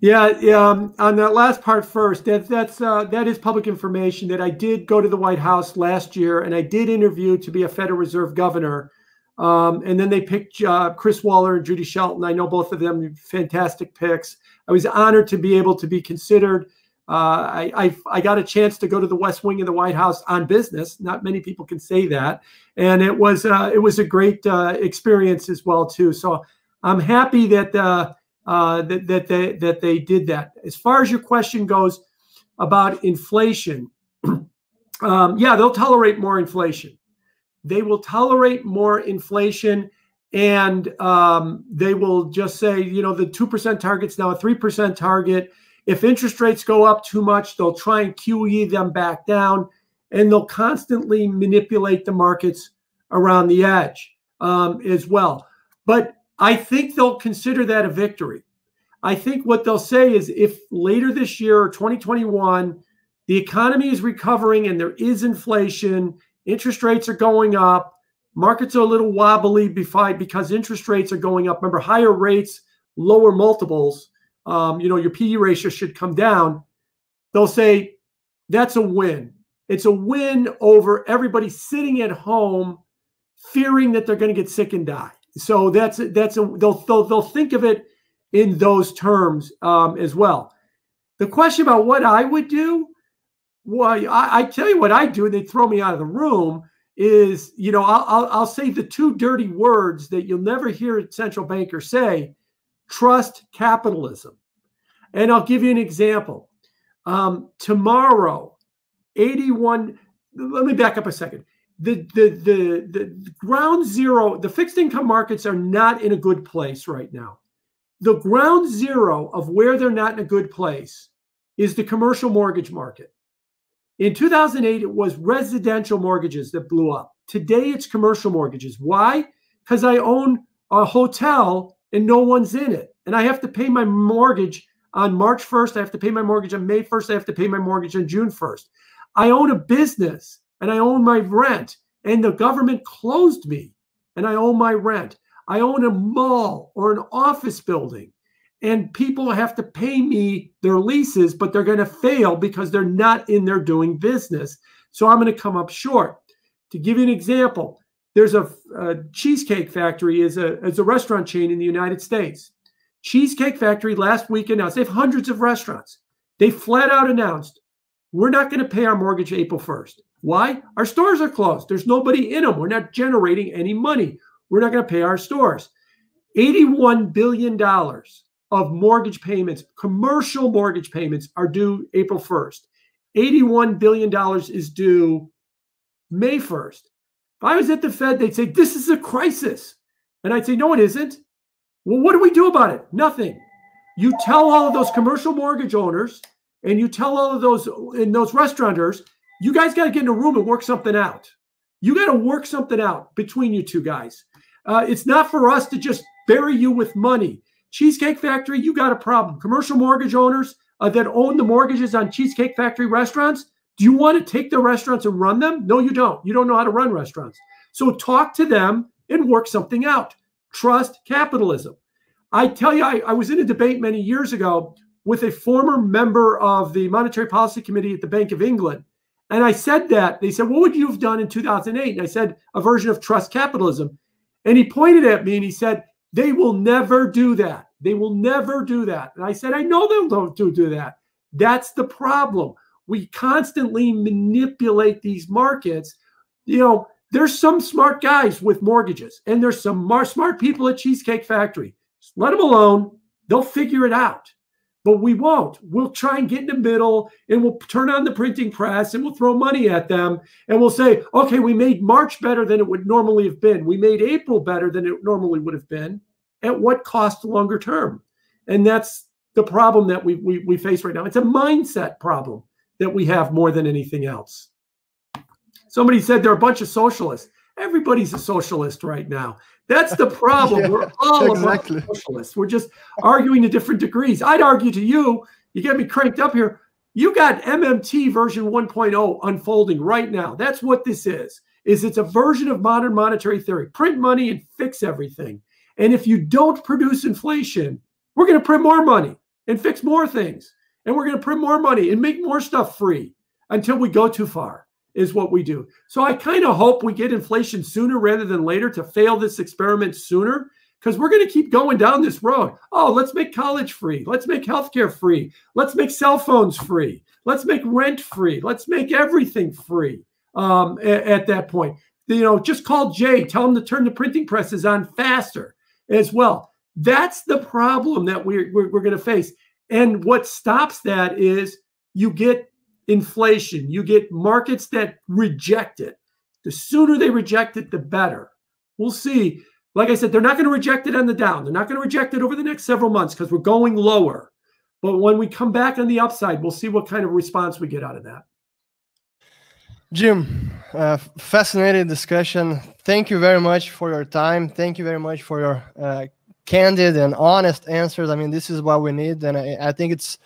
Yeah, yeah. Um, on that last part first, that that's uh, that is public information that I did go to the White House last year and I did interview to be a Federal Reserve governor. Um, and then they picked uh, Chris Waller and Judy Shelton. I know both of them fantastic picks. I was honored to be able to be considered. Uh, I, I, I got a chance to go to the West Wing of the White House on business. Not many people can say that, and it was uh, it was a great uh, experience as well too. So I'm happy that uh, uh, that that they that they did that. As far as your question goes about inflation, um, yeah, they'll tolerate more inflation. They will tolerate more inflation, and um, they will just say, you know, the two percent target's now a three percent target. If interest rates go up too much, they'll try and QE them back down, and they'll constantly manipulate the markets around the edge um, as well. But I think they'll consider that a victory. I think what they'll say is if later this year or 2021, the economy is recovering and there is inflation, interest rates are going up, markets are a little wobbly because interest rates are going up. Remember, higher rates, lower multiples, um, you know, your PE ratio should come down. They'll say that's a win. It's a win over everybody sitting at home fearing that they're going to get sick and die. So that's that's a they'll they'll, they'll think of it in those terms um, as well. The question about what I would do, well, I, I, tell you what I do, and they throw me out of the room. Is you know I'll, I'll I'll say the two dirty words that you'll never hear a central banker say: trust capitalism. And I'll give you an example. Um, tomorrow, 81. Let me back up a second the, the the the ground zero the fixed income markets are not in a good place right now the ground zero of where they're not in a good place is the commercial mortgage market in 2008 it was residential mortgages that blew up. Today it's commercial mortgages. Why? Because i own a hotel and no one's in it. And i have to pay my mortgage on march 1st i have to pay my mortgage on may 1st i have to pay my mortgage on june 1st i own a business and I own my rent, and the government closed me, and I own my rent. I own a mall or an office building, and people have to pay me their leases, but they're going to fail because they're not in there doing business. So I'm going to come up short. To give you an example, there's a, a cheesecake factory is a is a restaurant chain in the United States. Cheesecake Factory last week announced they have hundreds of restaurants. They flat out announced we're not going to pay our mortgage April 1st. Why? Our stores are closed. There's nobody in them. We're not generating any money. We're not going to pay our stores. $81 billion of mortgage payments, commercial mortgage payments, are due April 1st. $81 billion is due May 1st. If I was at the Fed, they'd say, This is a crisis. And I'd say, No, it isn't. Well, what do we do about it? Nothing. You tell all of those commercial mortgage owners and you tell all of those in those restaurateurs you guys got to get in a room and work something out. You got to work something out between you two guys. Uh, it's not for us to just bury you with money. Cheesecake Factory, you got a problem. Commercial mortgage owners uh, that own the mortgages on Cheesecake Factory restaurants, do you want to take the restaurants and run them? No, you don't. You don't know how to run restaurants. So talk to them and work something out. Trust capitalism. I tell you, I, I was in a debate many years ago with a former member of the Monetary Policy Committee at the Bank of England and I said that. They said, What would you have done in 2008? And I said, A version of trust capitalism. And he pointed at me and he said, They will never do that. They will never do that. And I said, I know they don't do, do that. That's the problem. We constantly manipulate these markets. You know, there's some smart guys with mortgages, and there's some smart people at Cheesecake Factory. Just let them alone. They'll figure it out but we won't. We'll try and get in the middle and we'll turn on the printing press and we'll throw money at them and we'll say, okay, we made March better than it would normally have been. We made April better than it normally would have been. At what cost longer term? And that's the problem that we, we, we face right now. It's a mindset problem that we have more than anything else. Somebody said they're a bunch of socialists. Everybody's a socialist right now. That's the problem. yeah, We're all exactly. socialists. We're just arguing to different degrees. I'd argue to you, you get me cranked up here. You got MMT version 1.0 unfolding right now. That's what this is. Is it's a version of modern monetary theory. Print money and fix everything. And if you don't produce inflation, we're going to print more money and fix more things. And we're going to print more money and make more stuff free until we go too far is what we do. So I kind of hope we get inflation sooner rather than later to fail this experiment sooner because we're going to keep going down this road. Oh, let's make college free. Let's make healthcare free. Let's make cell phones free. Let's make rent free. Let's make everything free um, at, at that point. You know, just call Jay, tell him to turn the printing presses on faster as well. That's the problem that we're, we're, we're going to face. And what stops that is you get inflation, you get markets that reject it. The sooner they reject it, the better. We'll see. Like I said, they're not going to reject it on the down. They're not going to reject it over the next several months because we're going lower. But when we come back on the upside, we'll see what kind of response we get out of that. Jim, uh, fascinating discussion. Thank you very much for your time. Thank you very much for your uh, candid and honest answers. I mean, this is what we need, and I, I think it's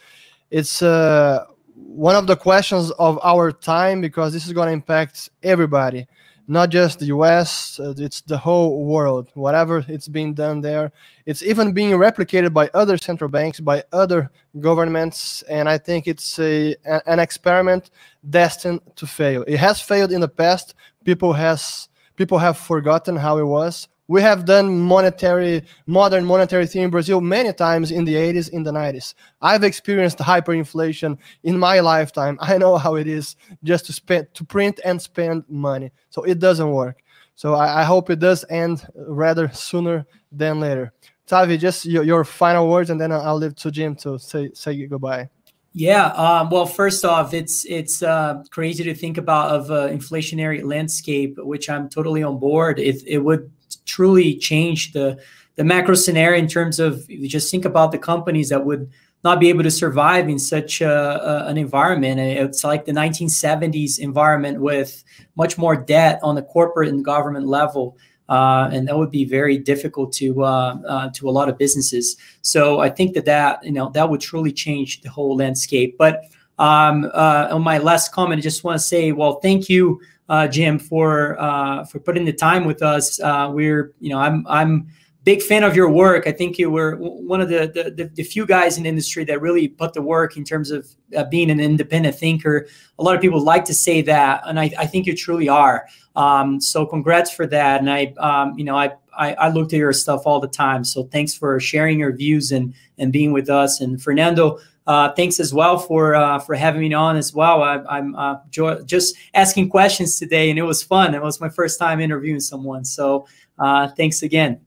it's uh, one of the questions of our time because this is going to impact everybody not just the US, uh, it's the whole world. Whatever it's being done there, it's even being replicated by other central banks, by other governments, and I think it's a an experiment destined to fail. It has failed in the past. People has people have forgotten how it was we have done monetary, modern monetary theory in Brazil many times in the 80s, in the 90s. I've experienced hyperinflation in my lifetime. I know how it is just to spend, to print and spend money. So it doesn't work. So I, I hope it does end rather sooner than later. Tavi, just your, your final words, and then I'll leave to Jim to say say goodbye. Yeah. Um, well, first off, it's it's uh, crazy to think about of an inflationary landscape, which I'm totally on board. It it would truly change the the macro scenario in terms of just think about the companies that would not be able to survive in such a, a, an environment. It's like the 1970s environment with much more debt on the corporate and government level. Uh, and that would be very difficult to uh, uh, to a lot of businesses. So I think that that you know that would truly change the whole landscape. But um, uh, on my last comment, I just want to say, well, thank you uh, Jim, for uh, for putting the time with us. Uh, we're, you know, I'm I'm big fan of your work. I think you were one of the, the, the, the few guys in the industry that really put the work in terms of uh, being an independent thinker. A lot of people like to say that, and I, I think you truly are. Um, so congrats for that. And I, um, you know, I, I, I looked at your stuff all the time. So thanks for sharing your views and and being with us. And Fernando, uh, thanks as well for uh, for having me on as well. I, am uh, just asking questions today, and it was fun. It was my first time interviewing someone, so uh, thanks again.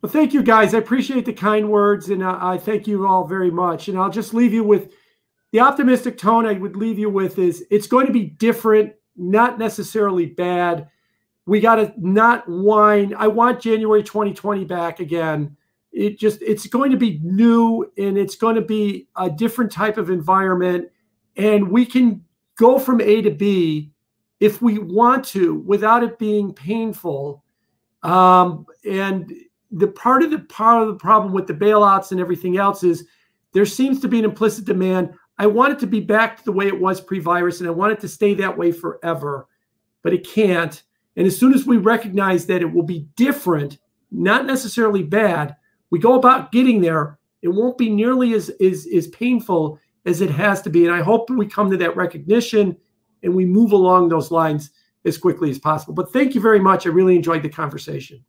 Well, thank you, guys. I appreciate the kind words, and uh, I thank you all very much. And I'll just leave you with the optimistic tone. I would leave you with is it's going to be different, not necessarily bad. We got to not whine. I want January 2020 back again it just it's going to be new and it's going to be a different type of environment. And we can go from a to b if we want to without it being painful. Um, and the part of the part of the problem with the bailouts and everything else is there seems to be an implicit demand. I want it to be back to the way it was pre-virus and i want it to stay that way forever but it can't. And as soon as we recognize that it will be different not necessarily bad we go about getting there, it won't be nearly as, as, as painful as it has to be. And I hope we come to that recognition and we move along those lines as quickly as possible. But thank you very much. I really enjoyed the conversation.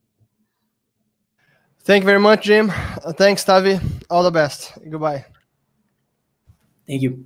Thank you very much, Jim. Thanks, Tavi. All the best. Goodbye. Thank you.